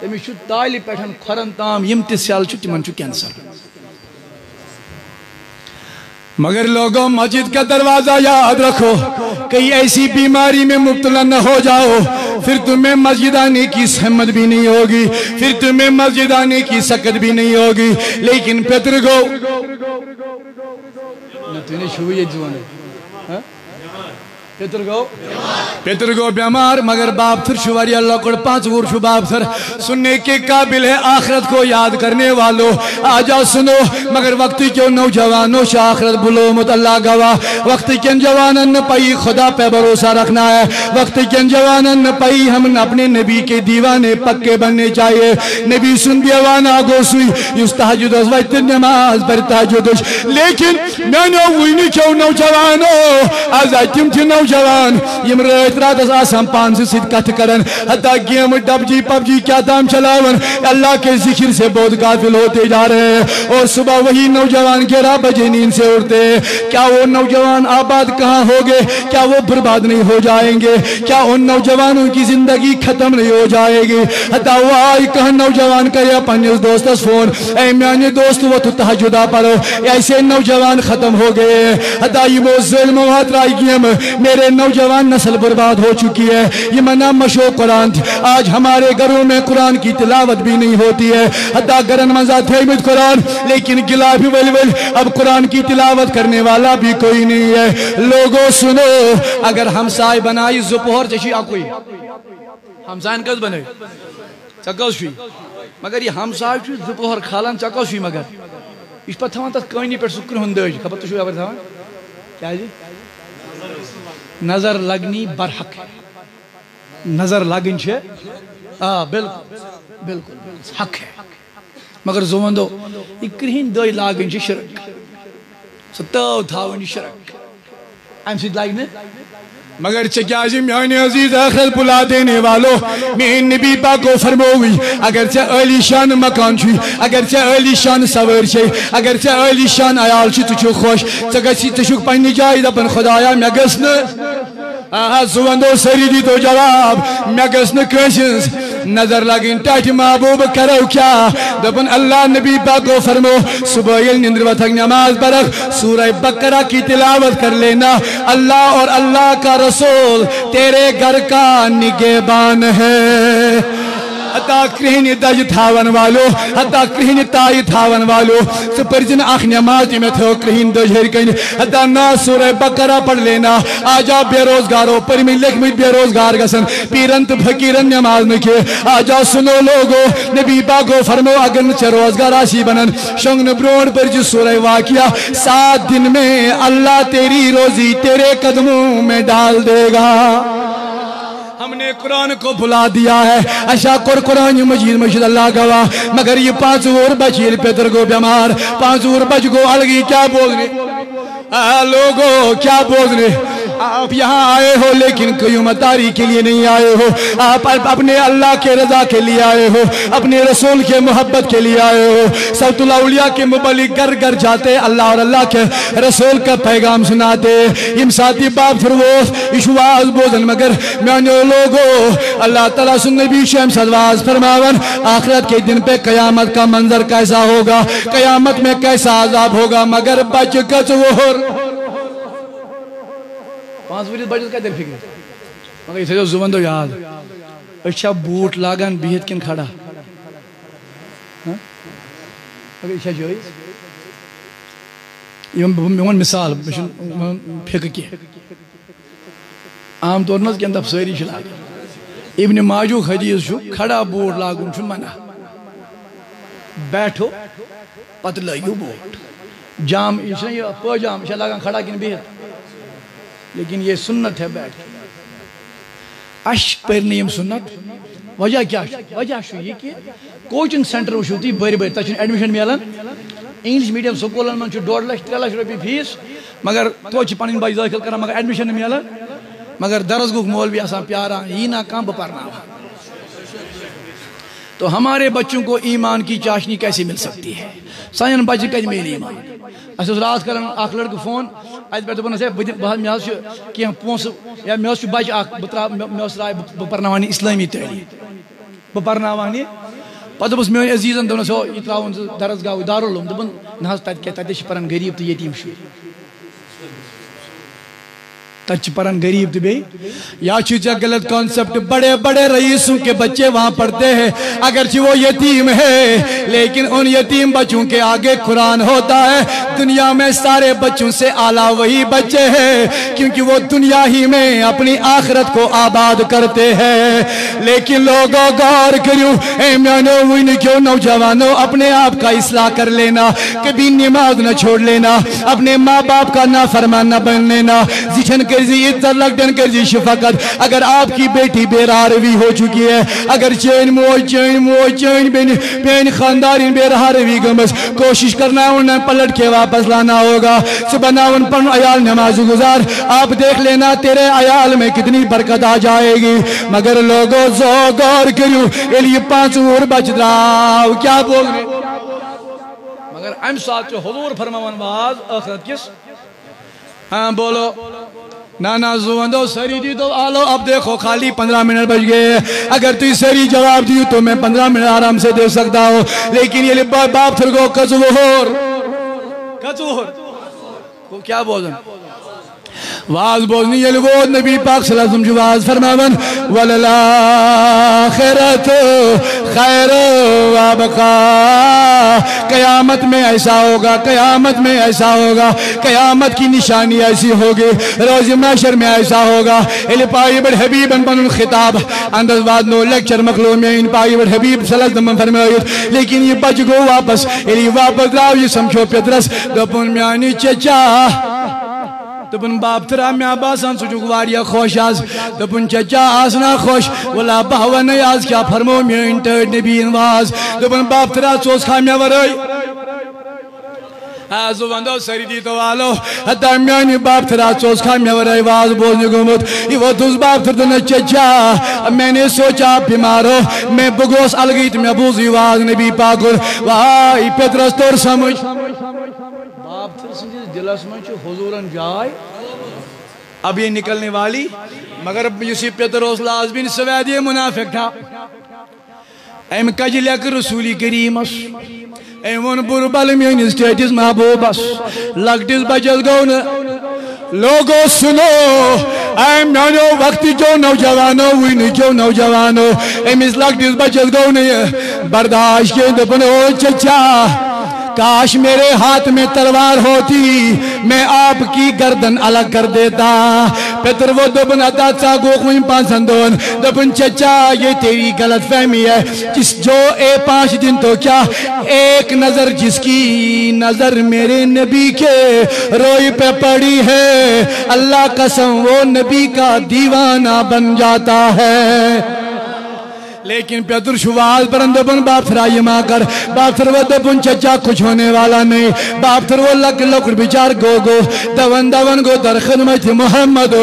Speaker 1: تمس چھ تالی پیٹھن کھرن تام یم تہ سیل تمن کینسر۔ مگر لوگوں مسجد کا دروازہ یاد رکھو کہیں ایسی بیماری میں مبتلا نہ ہو جاؤ۔ پھر تمہیں مسجد آنے کی سہمت بھی نہیں ہوگی پھر تمہیں مسجد آنے کی سکت بھی نہیں ہوگی۔ لیکن پیتر گو نہ شوئی جوانے۔ پیتر گو پیتر گو بیمار، مگر باپ تھر شواری اللہ کو پانچ ور شو باپ تھر۔ سننے کے قابل ہے آخرت کو یاد کرنے والو۔ آجا سنو، مگر وقتی کیوں نوجوانو شا آخرت بلو مت اللہ گوا وقتی کین جوانن پئی خدا پہ بھروسہ رکھنا ہے۔ وقتی کین جوانن پئی ہم اپنے نبی کے دیوانے پکے بننے چاہیے۔ نبی سن دیوانا گو سوئی یس تحجد از وقت نماز پر تحجد لیکن میں نے وہی کیوں نوجوانو آز آتیم تھی نوجوانو نوجوان یم رات رات آسان پان سے سید کت کرن. حتی گیم ڈب جی پب جی کیا دام چلاون. اللہ کے ذکر سے بہت قافل ہوتے جا رہے ہیں. اور صبح وہی نوجوان گیارہ بجے نیند سے اٹھتے کیا وہ نوجوان آباد کہاں ہو گے کیا وہ برباد نہیں ہو جائیں گے؟ کیا ان نوجوانوں کی زندگی ختم نہیں ہو جائے گی؟ حتی وہ آئی کہاں نوجوان کرے پنیس دوست فون. اے میانی جی دوست، وہ تو تحجدہ پڑھو. ایسے نوجوان ختم ہو گئے حتی یہ وہ ظلم و حترائی گیم. میرے میرے نوجوان نسل برباد ہو چکی ہے۔ یہ منا مشو قرآن تھی۔ آج ہمارے گھروں میں قرآن کی تلاوت بھی نہیں ہوتی ہے۔ حتی گرن مزا تھیمت قرآن، لیکن گلا بھی ول ول اب قرآن کی تلاوت کرنے والا بھی کوئی نہیں ہے۔ لوگوں سنو، اگر ہم سائے بنائی زپہر چشی آکوئی۔ ہم سائن کس بنے۔ چکوش بھی مگر یہ ہم سائے چھو زپہر کھالان چکوش بھی مگر۔ اس پر تھوان تس کہنی پر سکر ہندوش خبر تو شو یا تھوان۔ کیا جی؟ نظر لگنی برحق ہے۔ نظر لگن چھے؟ آ، بالکل بالکل حق ہے۔ مگر زوان دو اکرین دوئی لاگن چھے شرک۔ ستاو تھاون شرک۔ ایم سید لگنے مگر چکیاجی میانی عزیز آخرت بلا دینے والو۔ میں نبی پاک کو فرمووی اگرچہ علی شان مکان چھوی اگرچہ علی شان سور چھے اگرچہ علی شان آیال چھ تو چھو خوش۔ چکا تشک پہنی جائی دا پن خدایا میں گسن آہا سری دی تو جواب۔ میں نظر لگن ٹاٹ محبوب کرو کیا؟ دپن اللہ نبی پاک کو فرمو، صبح یل نندر و نماز برخ، سورہ بکرا کی تلاوت کر لینا۔ اللہ اور اللہ کا رسول تیرے گھر کا نگہبان ہے۔ حتا کرہن دج تھاون والو حتا کرہن تائی تھاون والو۔ سپرجن اخ نماز میں تھو کرہن دج ہر کن حتا نا سورہ بقرہ پڑھ لینا۔ آجا بے روزگارو، پر میں لکھ میں بے روزگار گسن۔ پیرن تو فقیرن نماز میں کے آجا سنو لوگو، نبی پاکو فرمو، اگر چھ روزگار آسی بنن۔ شنگ برون پر جو سورہ واقعہ، سات دن میں اللہ تیری روزی تیرے قدموں میں ڈال دے گا۔ ہم نے قرآن کو بلا دیا ہے۔ اشاکر قرآن مجید مجید اللہ گواہ۔ مگر یہ پانچ اور بچیر پیتر بیمار۔ پانچ اور بچ گو، الگی کیا بولنے لوگو، کیا بولنے آپ یہاں آئے ہو، لیکن قیومتاری کے لیے نہیں آئے ہو۔ آپ اپنے اللہ کے رضا کے لیے آئے ہو، اپنے رسول کے محبت کے لیے آئے ہو۔ سوت اللہ علیہ کے مبلغ گر گر جاتے اللہ اور اللہ کے رسول کا پیغام سناتے یم ساتھی باپ فروس اشواز بوزن مگر میانو لوگو اللہ تعالیٰ سن نبی شیم صدواز فرماون، آخرت کے دن پہ قیامت کا منظر کیسا ہوگا؟ قیامت میں کیسا عذاب ہوگا؟ مگر بچ کچ وہ پانچ ورس بچس کتر فکر۔ مگر یہ تھو زبندو یاد۔ اچھا بوٹ لاگان بہت کن کھڑا۔ ہاں؟ مگر اچھا یہ جو میون مثال فکر کی عام طور مز کن دف ساری لاگان ابن ماجو حدیث کھڑا بوٹ لاگن منع۔ بیٹھو پتہ لگو بوٹ۔ جام یہ پاجام اچھا یہ لاگان کھڑا کن بہت لیکن یہ سنت ہے بیٹھ۔ اش پر نیم سنت۔ وجہ کیا؟ وجہ شو یہ کہ کوچنگ سینٹر وشو تی بری بری تچن ایڈمیشن میلن۔ انگلش میڈیم سکولن من چھو ڈوڑ لچھ، ترے لچھ روپی فیس مگر تو چھ پنن بائی داخل کرا مگر ایڈمیشن میلن۔ مگر درس گوک مولوی آسان پیارا یہ نہ کام بپرنا تو ہمارے بچوں کو ایمان کی چاشنی کیسے مل سکتی ہے؟ سائن بچ کج میل ایمان۔ اس رات کرن اخ لڑکہ فون ات پہ دپن بہت مے کی پونس یا مے بچ اخ بترا مے راے بہ پرناوانی اسلامی تعلیم بہ پرناوانی پہ دس میون عزیزن دونس یہ تراون درسگاہ دارالعلوم دپن نہ تک کیا تت پران غریب تو یتیم شر تچ پرن غریب تو یا چیزا غلط کانسپٹ بڑے بڑے رئیسوں کے بچے وہاں پڑھتے ہیں۔ اگرچہ وہ یتیم ہے، لیکن ان یتیم بچوں کے آگے قرآن ہوتا ہے۔ دنیا میں سارے بچوں سے اعلیٰ وہی بچے ہیں، کیونکہ وہ دنیا ہی میں اپنی آخرت کو آباد کرتے ہیں۔ لیکن لوگوں، غور کریو، اے میانو وین کیوں نوجوانوں اپنے آپ کا اصلاح کر لینا؟ کبھی نماز نہ چھوڑ لینا، اپنے ماں باپ کا نہ فرمان نہ بن لینا۔ زیچن کرزی اتر لگن کرزی جی شفقت۔ اگر آپ کی بیٹی بیراروی ہو چکی ہے، اگر چین مو چین مو چین بین بین خاندارین بیراروی گمس کوشش کرنا ہے انہیں پلٹ کے واپس لانا ہوگا۔ صبح ناون پن عیال نماز گزار۔ آپ دیکھ لینا، تیرے عیال میں کتنی برکت آ جائے گی۔ مگر لوگوں زو گور کریو الی پانچ اور بچ دراؤ کیا بول رہے مگر ام ساتھ جو حضور فرمان باز آخرت کس؟ ہاں بولو۔ نانا زوندو سری دی تو آلو، اب دیکھو خالی پندرہ منٹ بچ گئے اگر تو سری جواب دیو تو میں پندرہ منٹ آرام سے دے سکتا ہوں۔ لیکن یہ باپ تھرگو کزوہور کچھ کیا بولن واز بوزنی یل وہ نبی پاک صلی اللہ علیہ وسلم جو واز فرماون، وللآخرت خیر وابقا قیامت میں ایسا ہوگا، قیامت میں ایسا ہوگا، قیامت کی نشانی ایسی ہوگی، روز معاشر میں ایسا ہوگا۔ الی پائی بڑ حبیب ان بن خطاب انداز بعد نو لیکچر مخلوق میں ان پائی بڑ حبیب صلی اللہ علیہ وسلم فرمائیت لیکن یہ بچ گو واپس الی واپس راو یہ سمجھو پیترس، دپن میانی چچا دپن باپ ترا مے باسان سجوک واریا خوش آز. دپن چچا آسنا خوش. ولا بہوا نی آز. کیا فرمو میان ٹر نبی انواز. دپن باپ ترا چوس خا مے ورائی آزو وندو سری دی تو والو حتی میانی باپ ترا چوس خا مے ورائی واز بوزنی گمت. یہ وہ دوز باپ تر دن چچا. میں نے سوچا بیمارو. میں بگوس الگیت میں بوزی واز نبی پاکر وائی پیترس تور سمجھ. باپ تر سنجھے دلس من چھو حضورن جائے۔ اب یہ نکلنے والی، مگر یوسی پیتروس لازبین سویدی منافق تھا۔ ایم کج لیک رسولی کریم اس ایم ون بربل میانی سٹیٹس محبوب اس لگتس بچس گون۔ لوگو سنو، ایم میانو وقتی جو نوجوانو وینی جو نوجوانو۔ ایم اس لگتس بچس گون برداشت کے دپنو چچا۔ کاش میرے ہاتھ میں تلوار ہوتی، میں آپ کی گردن الگ کر دیتا۔ پیتر وہ دبن اتا چاگو خوین پانسندون۔ دبن چچا، یہ تیری غلط فہمی ہے۔ جس جو اے پانچ دن تو کیا ایک نظر، جس کی نظر میرے نبی کے روئی پہ پڑی ہے۔ اللہ قسم، وہ نبی کا دیوانہ بن جاتا ہے۔ لیکن پیتر شواز برند بن باپ تھرا ماں کر، باپ تھر وہ دبن چچا کچھ ہونے والا نہیں۔ باپ تھر وہ لک لکڑ بچار گو گو دون دون گو در خدمت محمد۔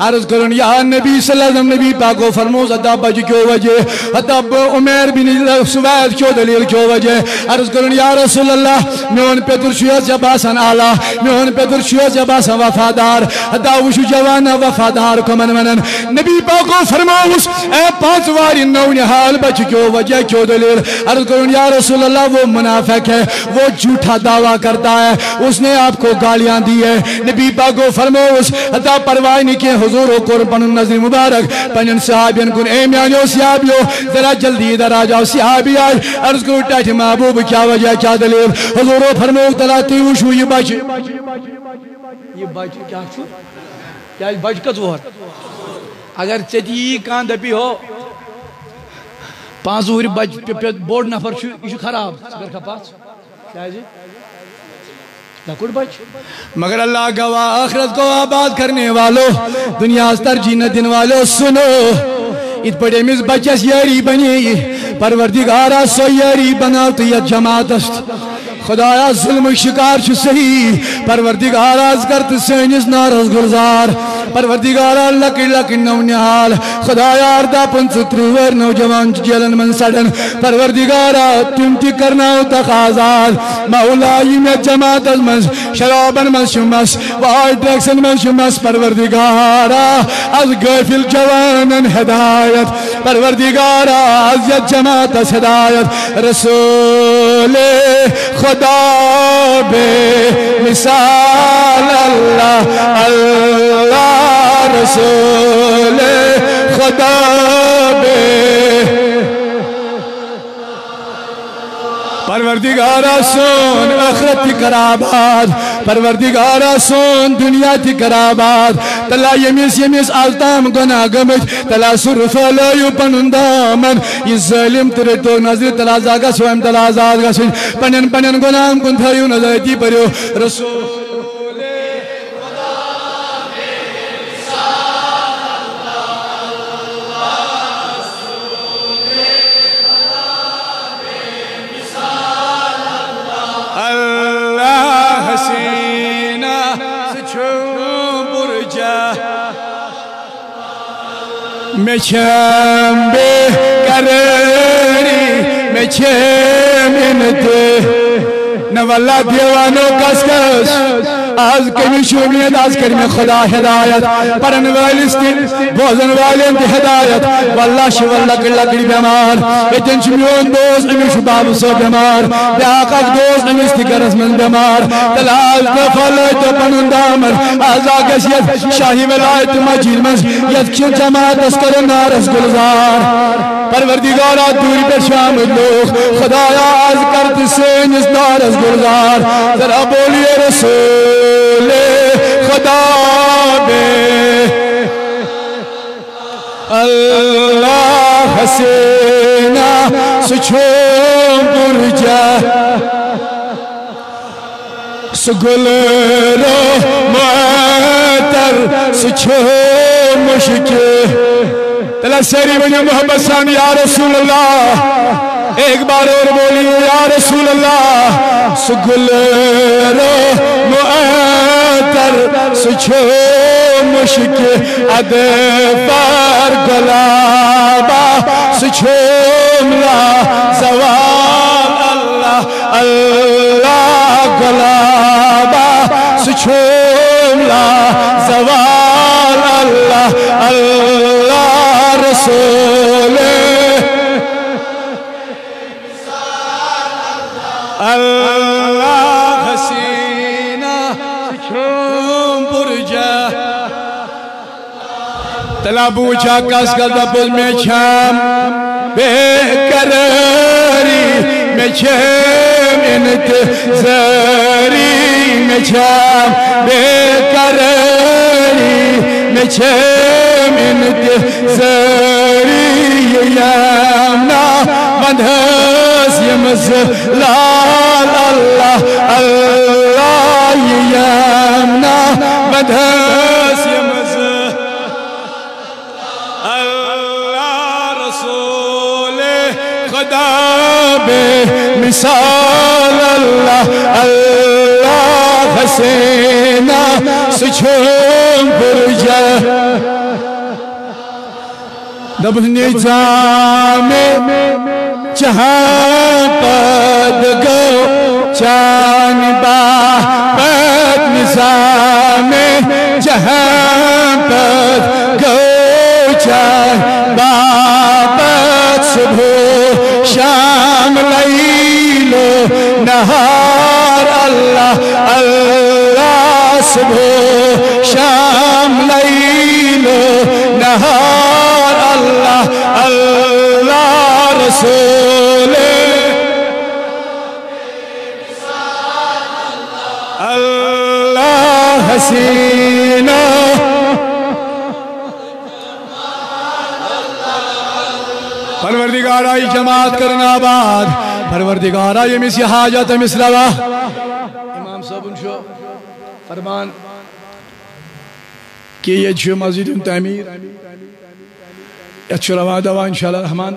Speaker 1: عرض کرن، یا نبی صلی اللہ علیہ وسلم، نبی پاکو فرموز، ادا بج کیوں وجہ؟ حتب عمیر بن سوید کیوں دلیل کیوں وجہ؟ عرض کرن، یا رسول اللہ، میون پیتر شیعت جباسن آلہ، میون پیتر شیعت جباسن وفادار۔ حتا وشو جوانا وفادار کمن منن۔ نبی پاکو فرموز، اے پانچ واری نو نحال بچ کیوں وجہ کیوں دلیل؟ عرض کرن یا رسول اللہ، وہ منافق ہے، وہ جھوٹا دعویٰ کرتا ہے، اس نے آپ کو گالیاں دی ہے نبی پاکو فرموز حتا پروائی نہیں کہ حضور و قرب پنن نظر مبارک۔ پنن صحابین کن، اے میانیو صحابیو، ذرا جلدی ادھر آ جاؤ، صحابی آج۔ عرض کرو ٹاٹھ محبوب، کیا وجہ، کیا دلیل؟ حضور و فرموز تلاتی وشو یہ بچ۔ یہ بچ کیا چھو کیا بچ کت وہ اگر چتی کان دپی ہو پانچ وہر بچ بوڑ نفر یہ خراب۔ لکڑ بچ مگر اللہ گواہ، آخرت کو آباد کرنے والو، دنیا ترجیح نہ دن والو، سنو۔ ات پڑے امس بچس یاری بنے پروردگارہ سو یاری بناو تو یہ جماعت است۔ خدایا ظلم شکار چھ صحیح، پروردگار آز کرت سینس نارز گلزار، پروردگار لکی لکی نو نحال خدایا اردا پنس تروور نوجوان جلن من سڑن، پروردگار تم تی کرناو تخازار مولائی میں جماعت از من شرابن من شمس وائی ڈریکسن من شمس پروردگار از گفل جوانن ہدایت، پروردگار از جماعت از ہدایت، رسول خدا بے مثال اللہ اللہ رسول خدا بے پروردگارہ سون اخرت تی کراباد پروردگارا، سون دنیا تی کراباد تلا یمیس یمیس آلتام گناہ گمت تلا صرف علیو پنن دامن. یہ ظلم تر تو نظر تلا زاگا سوائم تلا زاگا سن پنن پنن گناہ کن تھایو نظرتی پریو. رسول میں چھم بے قراری میں چھم انتے نوالا دیوانو کس کس آز کمی امید آز کرمی خدا ہدایت۔ پڑھن والس تہ بوزن والن تہ ہدایت۔ واللہ شو اللہ کڑ لکڑی بیمار۔ اتن چھ میون دوست امس باب سو بیمار۔ بیاق اک دوست امس تہ گرس من بیمار۔ تلاز تہ فل تو پنن دامن آزا گسیت شاہی ولایت مجید من یت چھ جماعت اس کرن نارس گلزار؟ پروردگارا دوری پر شامل لوگ، خدایا آز کرت سینس نارس گلزار، ذرا بولیے رسول خدا بے اللہ حسینہ، سچھو برجا۔ سگل رو معتر سچھو مشکل۔ تلا سیری بنی محمد سان یا رسول اللہ۔ ایک بار اور بولی یا رسول اللہ۔ سگل رو معتر سچھو مشک ادفار گلابا۔ سچھو ملا زوال اللہ اللہ گلابا۔ سچھو ملا زوال اللہ اللہ رسول اللہ حسینہ چھوم برجا تلا بوچا کس کل دبل میں چھام بے قراری میں چھم انتظاری میں چھام بے قراری میں چھم انتظاری یامنا مدھس یمز لال اللہ اللہ یامنا مدھس یمز اللہ رسول خدا بے مثال اللہ اللہ حسینہ سچھوم برجا دب نظام جہاں پد گو چان با پد نظام جہاں پد گو چان با پد صبح شام لیلو نہار، اللہ اللہ، صبح شام لیلو نہار۔ اللہ اللہ رسول اللہ حسینہ پروردگارہ جماعت کرنا آباد، پروردگارہ یمیس یہ حاجت امس روا۔ امام صاحب شو فرمان کہ یہ چھو مسجد تعمیر۔ یہ روا دوا انشاءاللہ رحمان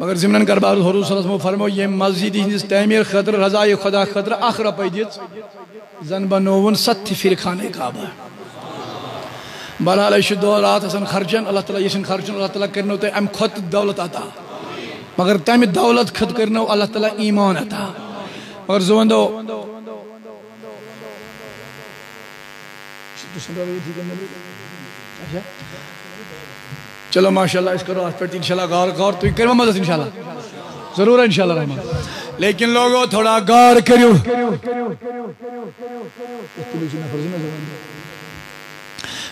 Speaker 1: مگر زمنن کربار حضور صلی اللہ علیہ وسلم فرمو یہ مسجد ہندس تعمیر خطر رضای خدا خطر اخ رپی دیت زن بنوون ست پھر خانے کعبہ بہرحال یہ دولات آسان خرچن اللہ تعالیٰ یہ خرچن اللہ تعالیٰ کرنو تو ام خط دولت عطا مگر تمہ دولت خط کرنو اللہ تعالیٰ ایمان عطا مگر زوندو چلو، ماشاءاللہ، اس کرو آج پڑھتی انشاءاللہ غور غور تو کرو مدد انشاءاللہ۔ ضرور انشاءاللہ رحمان لیکن لوگو تھوڑا غور کریو۔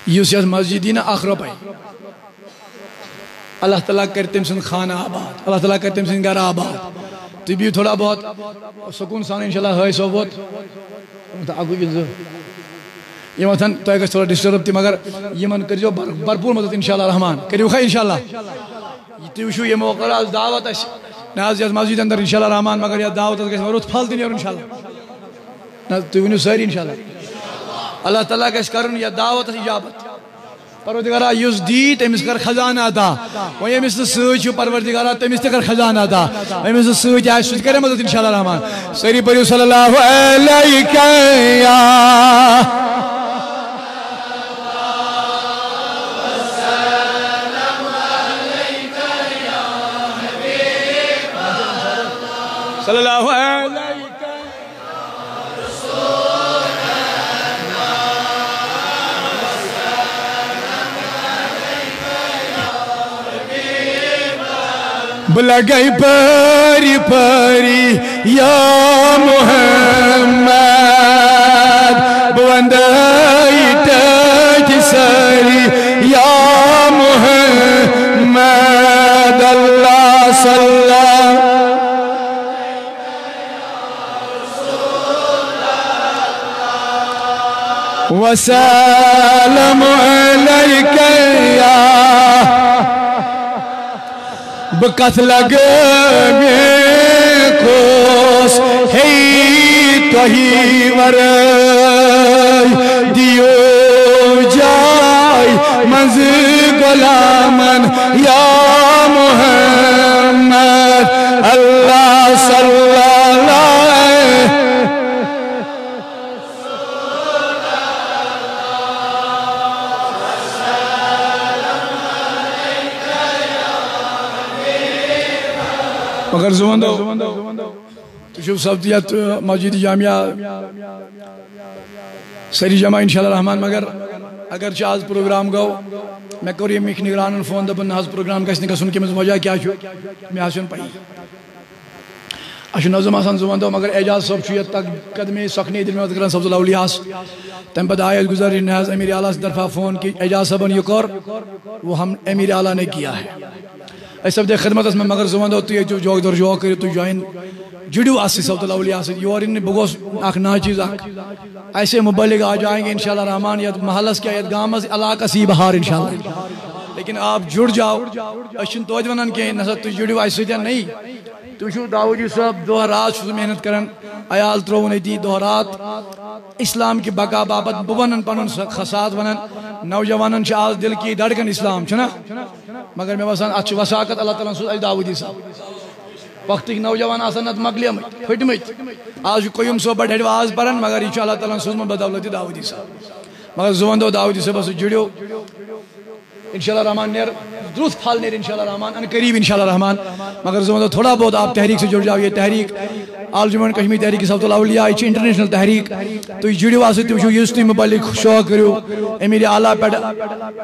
Speaker 1: یوس یس مسجدی نا اخ اللہ تعالیٰ کر تم سن خانہ آباد۔ اللہ تعالیٰ کر تم سن گھر آباد۔ تو بھی تھوڑا بہت سکون سان انشاءاللہ ہے سو بہت۔ اگو یہ متن تو گھر تھوڑا ڈسٹرب تھی مگر یمن کریو بھرپور مدد انشاءاللہ، رحمان۔ کریو خا انشاءاللہ۔ تھی وشو یہ موقع آز دعوت اس ناز یز مسجد اندر انشاءاللہ، رحمان، مگر یہ دعوت اس گژھِ رُت پھل دِنۍ انشاءاللہ۔ نہ تُہۍ ؤنِو سٲری انشاءاللہ۔ اللہ تعالیٰ گژھِ کَرُن یہِ دعوت اجابت۔ پروردگارا، یُس دی تٔمِس کر خزانہ ادا۔ وۄنۍ ییٚمِس نہٕ پروردگارا، تٔمِس تہِ کر خزانہ ادا۔ ییٚمِس نہٕ سۭتۍ آسہِ، سُہ مدد انشاءاللہ، رحمان۔ سٲری پٔرِو صلی اللہ علیہ یا صلى الله عليك بلا جاي باري باري يا محمد. وسلم عليك يا بكث لقبكوس هي توهي وري ديو جاي منز غلامن يا محمد الله صلى مگر زوندو تشوف سبتیت مسجد جامعہ سری جمع انشاءاللہ الرحمن مگر اگر چاہ آز پروگرام گو میں کور یہ نگران فون دپن حض پروگرام گھس گھن کمس وجہ کیا مے حض پی اچھا نظم آسان زوندو مگر اعجاز صاحب یہ تک قدمی سخنی دل میں کران سبز الاولیاس تم پتہ آیت گزر نہاز امیر اعلیٰ سے طرفہ فون کی اعجاز صاحب یہ کور وہ ہم امیر اعلیٰ نے کیا ہے اس سب دے خدمت اس میں مگر زمان دو تو یہ جو جوگ در جوگ کری تو جوائن۔ جڑیو آسی صوت اللہ علیہ آسی یور ان بگوس آخ نا چیز آخ ایسے مبلغ آ جائیں گے انشاءاللہ رحمان، یا محلس کیا یا گامز علاقہ سی بہار انشاءاللہ۔ لیکن آپ جڑ جاؤ، اشن توجہ ونن کے نظر تو جڑیو ایسے دیا نہیں۔ تو شو جی صاحب دو رات محنت کرن، عیال ترون دی دو رات اسلام کی بقا بابت بونن پنن خساد ونن، نوجوانن چھ آز دل کی دڑکن اسلام، چھنا؟ مگر میں بسان اچھ وساقت اللہ تعالیٰ سوز داؤدی جی صاحب۔ وقت نوجوان آسان نت مقلی مت پھٹ آج کوئی سو بڑھ واز پرن، مگر یہ اللہ تعالیٰ سوز میں بدولتی داؤدی جی صاحب۔ مگر زون دو داؤدی جی صاحب سے جڑیو۔ انشاءاللہ رحمان نیر درست پھال نیر انشاءاللہ رحمان ان قریب انشاءاللہ رحمان۔ مگر زمان تھوڑا بہت آپ تحریک سے جڑ جاؤ، یہ تحریک۔ آل جمعن کشمیر تحریک صفت اللہ علیہ یہ انٹرنیشنل تحریک۔ تو یہ جڑی واسطے تو یہ تھی مبالک شوق کرو۔ امیر اعلیٰ پیٹ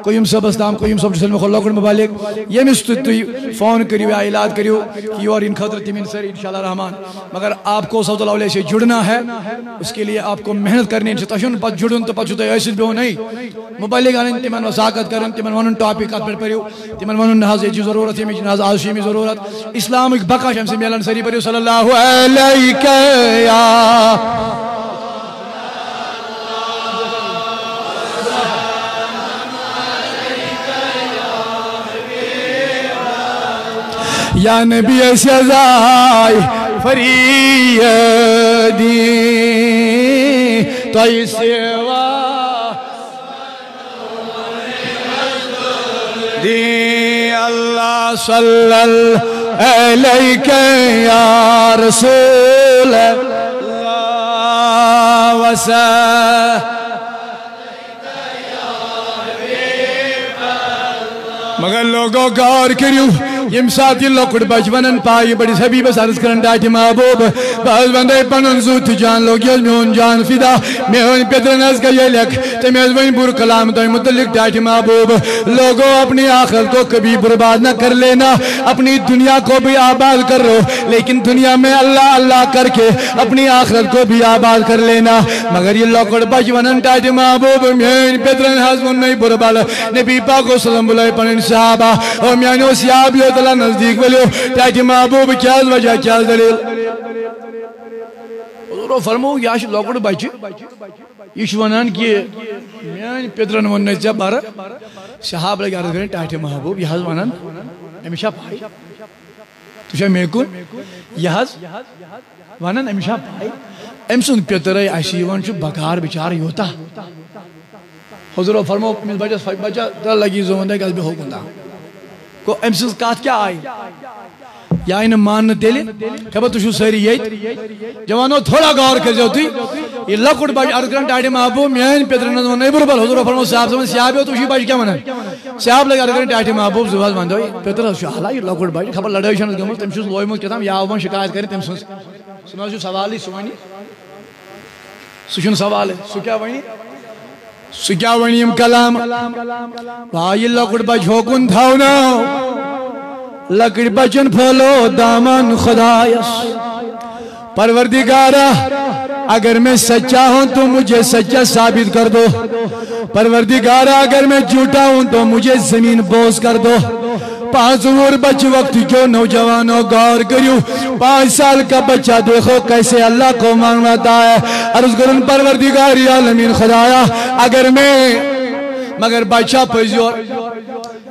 Speaker 1: قیم صاحب استام قیم صاحب جسل میں خلق مبالک یہ مس تو فون کریو یا اعلاد کریو کہ یہ اور ان خطر تمین سر انشاءاللہ رحمان۔ مگر آپ کو صفت اللہ علیہ سے جڑنا ہے، اس کے لیے آپ کو محنت کرنی ہے۔ تشن پت جڑن تو پت چھو تو ایسے بھی ہو نہیں۔ مبالک آنے تمن وساقت کرن تمن ونن ٹاپک ات پر پریو۔ تمن ونن ناز یہ ضرورت ہے ناز آشی میں ضرورت۔ اسلام بقا شمس میلن سری پریو صلی اللہ علیہ یا یا نبی سزائی فریدی، تو سیوا دی اللہ صلی اللہ علیہ یا رسول اللہ وسلم. مگر لوگو غور کریو یم ساتھ یہ لکڑ بچ ونن پائی بڑی حبیب سرس کرن ڈاٹی جی محبوب. بہت بندے پنن زوت جان لوگ یہ میون جان فدا. میون پیدرن از کا یہ لکھ تمیز وین بر کلام تو متعلق ڈاٹی جی محبوب. لوگو اپنی آخر کو کبھی برباد نہ کر لینا. اپنی دنیا کو بھی آباد کر رہو لیکن دنیا میں اللہ اللہ کر کے اپنی آخرت کو بھی آباد کر لینا. مگر یہ لکڑ بچ ونن ڈاٹی جی محبوب، میون پیدرن حضمون نہیں بربال نبی پاک و سلم بلائی پنن صحابہ اور میانو سیابیو تعالیٰ نزدیک ولیو، تاکہ محبوب کیا وجہ کیا دلیل. حضور فرمو یہ آش لوکڑ بچ یہ شوانان کی میان پیدرن وننے سے بارا، صحاب لگا رہا کریں ٹاٹے محبوب یہ حض ونان امیشہ پائی. تو شاہ میکن یہ حض ونان امیشہ پائی. امسن پیترائی ایسی ون چھو بکار بچار یوتا حضور فرمو بچہ بچہ لگی زوندہ کہ از بھی حکم دا کو ام سز کات کیا آئی یا ان مان تیلی خبر تو شو سری یت جوانو تھوڑا غور کر جو تی یہ لکڑ بج ارکرن ٹاڈی محبوب میان پیدرن نو نیبر بل حضور فرمو صاحب زمان صاحب تو شی بج کیا منا صاحب لگا ارکرن ٹاڈی محبوب زواز ماندو پیدر شو حالا یہ لکڑ بج خبر لڑائی شن گمل تم شو لوی مو کتام یا ون شکایت کرے تم سن سنا جو سوال ہی سوانی سوچن سوال ہے سو کیا ونی سو ونیم کلام. بھائی لکڑ بچ ہوکن تھاونا لکڑ بچن پھولو دامن خدایس. پروردگارہ، اگر میں سچا ہوں تو مجھے سچا ثابت کر دو. پروردگارہ، اگر میں جھوٹا ہوں تو مجھے زمین بوز کر دو. پانچ بچ وقت کیوں نوجوانوں غور کریو، پانچ سال کا بچہ دیکھو کیسے اللہ کو مانگتا ہے۔ عرض کرن پروردگاری عالمین خدایا، اگر میں، مگر بچہ پزیور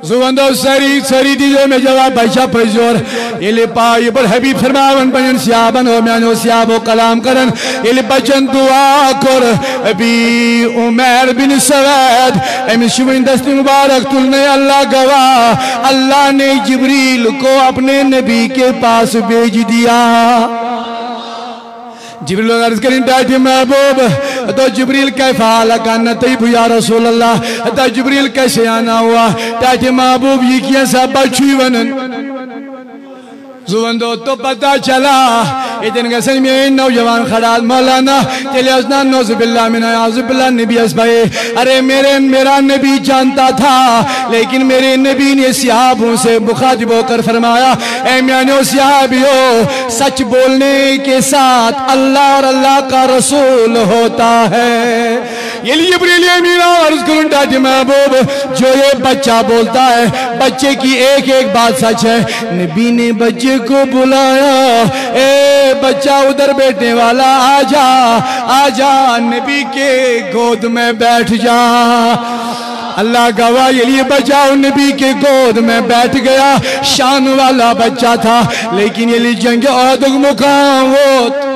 Speaker 1: زوندو سری سری دی جو میں جواب بچہ پزیور یہ پائی بر حبیب فرماون بنین سیابن ہو میانو سیابو کلام کرن۔ یہ بچن دعا کر۔ ابی عمر بن سوید امی شوین دست مبارک تلنے اللہ گواہ۔ اللہ نے جبریل کو اپنے نبی کے پاس بیج دیا۔ جبریل عرض کریں ڈاٹی جی محبوب تو جبریل کیف حالا کانا طیب یا رسول اللہ تو جبریل کیسے آنا ہوا؟ ڈاٹی جی محبوب، یہ کیا سا بچوی ونن؟ زوندو تو پتا چلا۔ اتن گسن میں نوجوان خڑال مولانا۔ تیلی ازنا نوز باللہ من آیاز باللہ نبی اسبائے ارے میرے میرا نبی جانتا تھا۔ لیکن میرے نبی نے سیابوں سے مخاطب ہو کر فرمایا۔ اے میانو سیابیو سچ بولنے کے ساتھ اللہ اور اللہ کا رسول ہوتا ہے۔ یہ لیے بریلی امیرہ عرض کرن ڈاٹی جی محبوب جو یہ بچہ بولتا ہے، بچے کی ایک ایک بات سچ ہے۔ نبی نے بچے کو بلایا، اے بچہ ادھر بیٹھنے والا آجا آجا، نبی کے گود میں بیٹھ جا۔ اللہ گواہ یہ لیے بچاؤ نبی کے گود میں بیٹھ گیا۔ شان والا بچہ تھا، لیکن یہ لیے جنگ عہدک مقام ہوت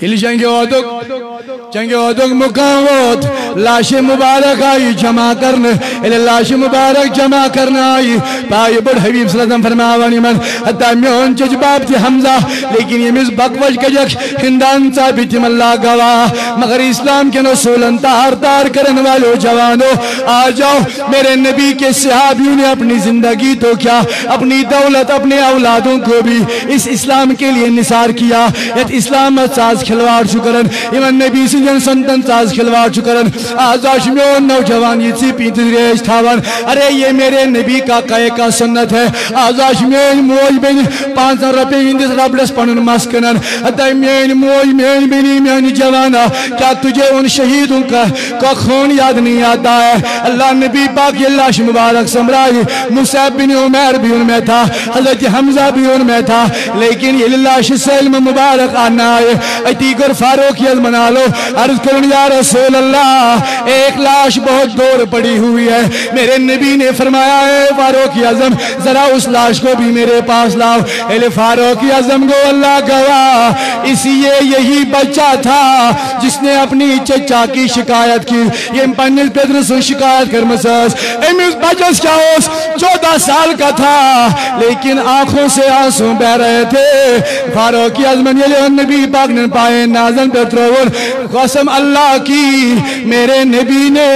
Speaker 1: یہ جنگ عہدک جنگ عہدک مقام ہوت لاش مبارک آئی جمع کرنے یہ لاش مبارک جمع کرنا آئی پائی بڑھ حبیب صلی اللہ علیہ وسلم فرماوانی من حتی میون چجباب تھی حمزہ لیکن یہ مز بکوش کجک ہندان ثابت تیم اللہ گواہ مگر اسلام کے نسولن تار تار کرن والو جوانو آ جاؤ میرے نبی کے صحابیوں نے اپنی زندگی تو کیا اپنی دولت اپنے اولادوں کو بھی اس اسلام کے لیے نثار کیا یت اسلام ساز کھلوار شکرن۔ ایمن نبی سنجن سنتن ساز کھلوار شکرن۔ آزاش میون نوجوان یہ سی پینت ریش تھاون۔ ارے یہ میرے نبی کا قائع کا سنت ہے۔ آزاش میون موج بین پانچ روپے ہندس ربلس پنن مسکنن ادائی میون موج میون بینی میون جوانا۔ کیا تجھے ان شہیدوں کا کا خون یاد نہیں آتا ہے؟ اللہ نبی پاک یہ لاش مبارک سمرائی مصعب بن عمر بھی ان میں تھا۔ حضرت حمزہ بھی ان میں تھا۔ لیکن یہ لاش سلم مبارک آنا ہے۔ اتیگر فاروق یل منا لو۔ عرض کرن یا رسول اللہ، ایک لاش بہت دور پڑی ہوئی ہے۔ میرے نبی نے فرمایا ہے فاروق اعظم ذرا اس لاش کو بھی میرے پاس لاؤ۔ اے فاروق اعظم کو اللہ گواہ۔ اسی یہ یہی بچہ تھا جس نے اپنی چچا کی شکایت کی۔ یہ پنیل پیدرسون شکایت کر مساس۔ امیز بچس کیا اس چودہ سال کا تھا، لیکن آنکھوں سے آنسوں بہ رہے تھے۔ فاروق اعظم یہ نبی پاک نے پائے نازن پیترون قسم اللہ کی، میرے نبی نے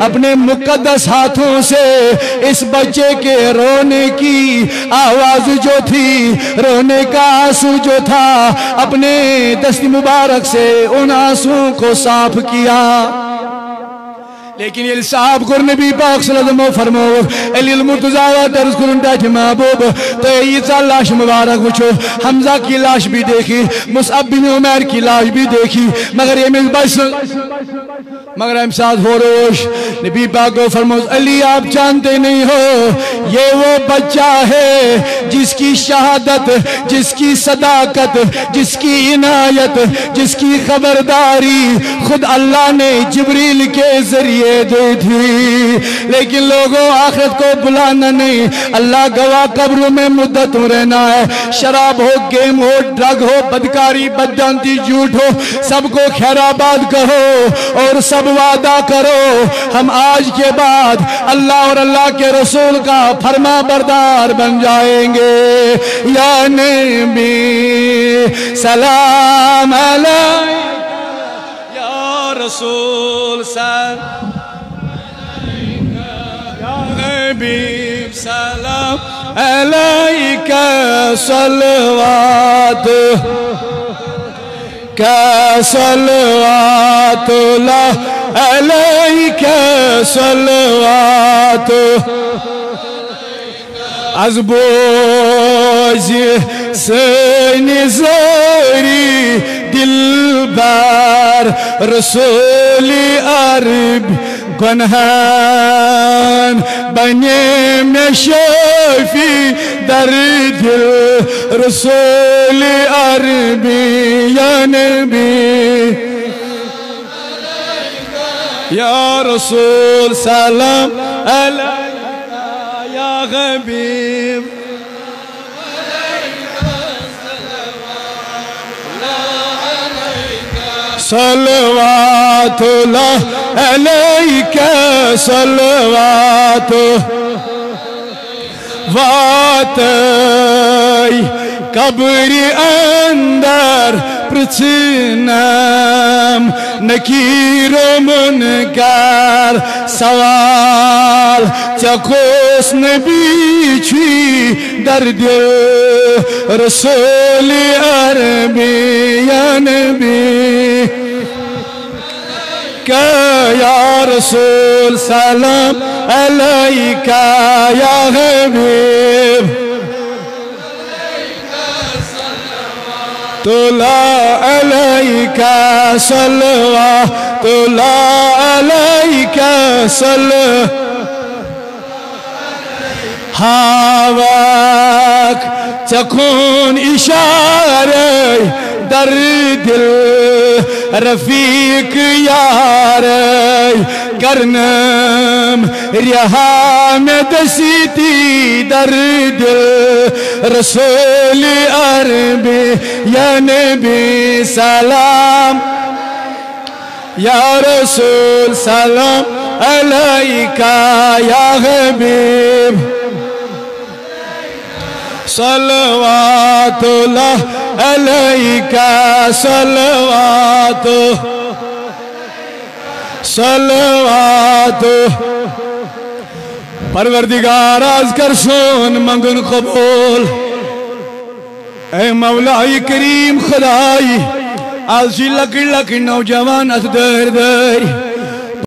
Speaker 1: اپنے مقدس ہاتھوں سے اس بچے کے رونے کی آواز جو تھی، رونے کا آنسو جو تھا، اپنے دست مبارک سے ان آنسوں کو صاف کیا۔ لیکن یل صاحب کر نبی پاک صلی اللہ علیہ وسلم فرمو علی المرتضی درس کرن ڈاٹی محبوب تو یہ لاش مبارک وچھو حمزہ کی لاش بھی دیکھی، مصعب بن عمر کی لاش بھی دیکھی، مگر یہ مل بس مگر ہم ساتھ نبی پاک کو فرمو علی، آپ جانتے نہیں ہو۔ یہ وہ بچہ ہے جس کی شہادت، جس کی صداقت، جس کی عنایت، جس کی خبرداری خود اللہ نے جبریل کے ذریعے دے تھی۔ لیکن لوگوں، آخرت کو بلانا نہیں۔ اللہ گواہ قبروں میں مدت رہنا ہے۔ شراب ہو، گیم ہو، ڈرگ ہو، بدکاری، بدجانتی، جھوٹ ہو، سب کو خیر آباد کہو اور سب وعدہ کرو۔ ہم آج کے بعد اللہ اور اللہ کے رسول کا فرما بردار بن جائیں گے۔ یا نبی، سلام علیہ یا رسول، سلام نبی، سلام علیکہ صلوات صلوات الله عليك صلواته أزبوزي سين زوري دلبار رسولي أرب قنهان بني مشافي در دل رسول يا نبي یا رسول سلام علیک یا حبیب صلوات الله عليك صلوات واتي. قبري اندر پرچنم نکیر و منکر سوال چکوس نبی چی در دل رسول عربی یا نبی یا رسول سلام علیک یا حبیب تلا عليك صلوات طلع عليك صلوات هواك تكون در دل رفيق ياري کرنم ریحام دسیتی در دل رسول عربی یا نبی سلام۔ یا رسول سلام علیکہ، یا حبیب۔ صلوات اللہ علیکہ صلوات صلوات پروردگار آز کر سون منگن قبول۔ اے مولائی کریم خدائی آز جی لکڑ لکڑ نوجوان از در در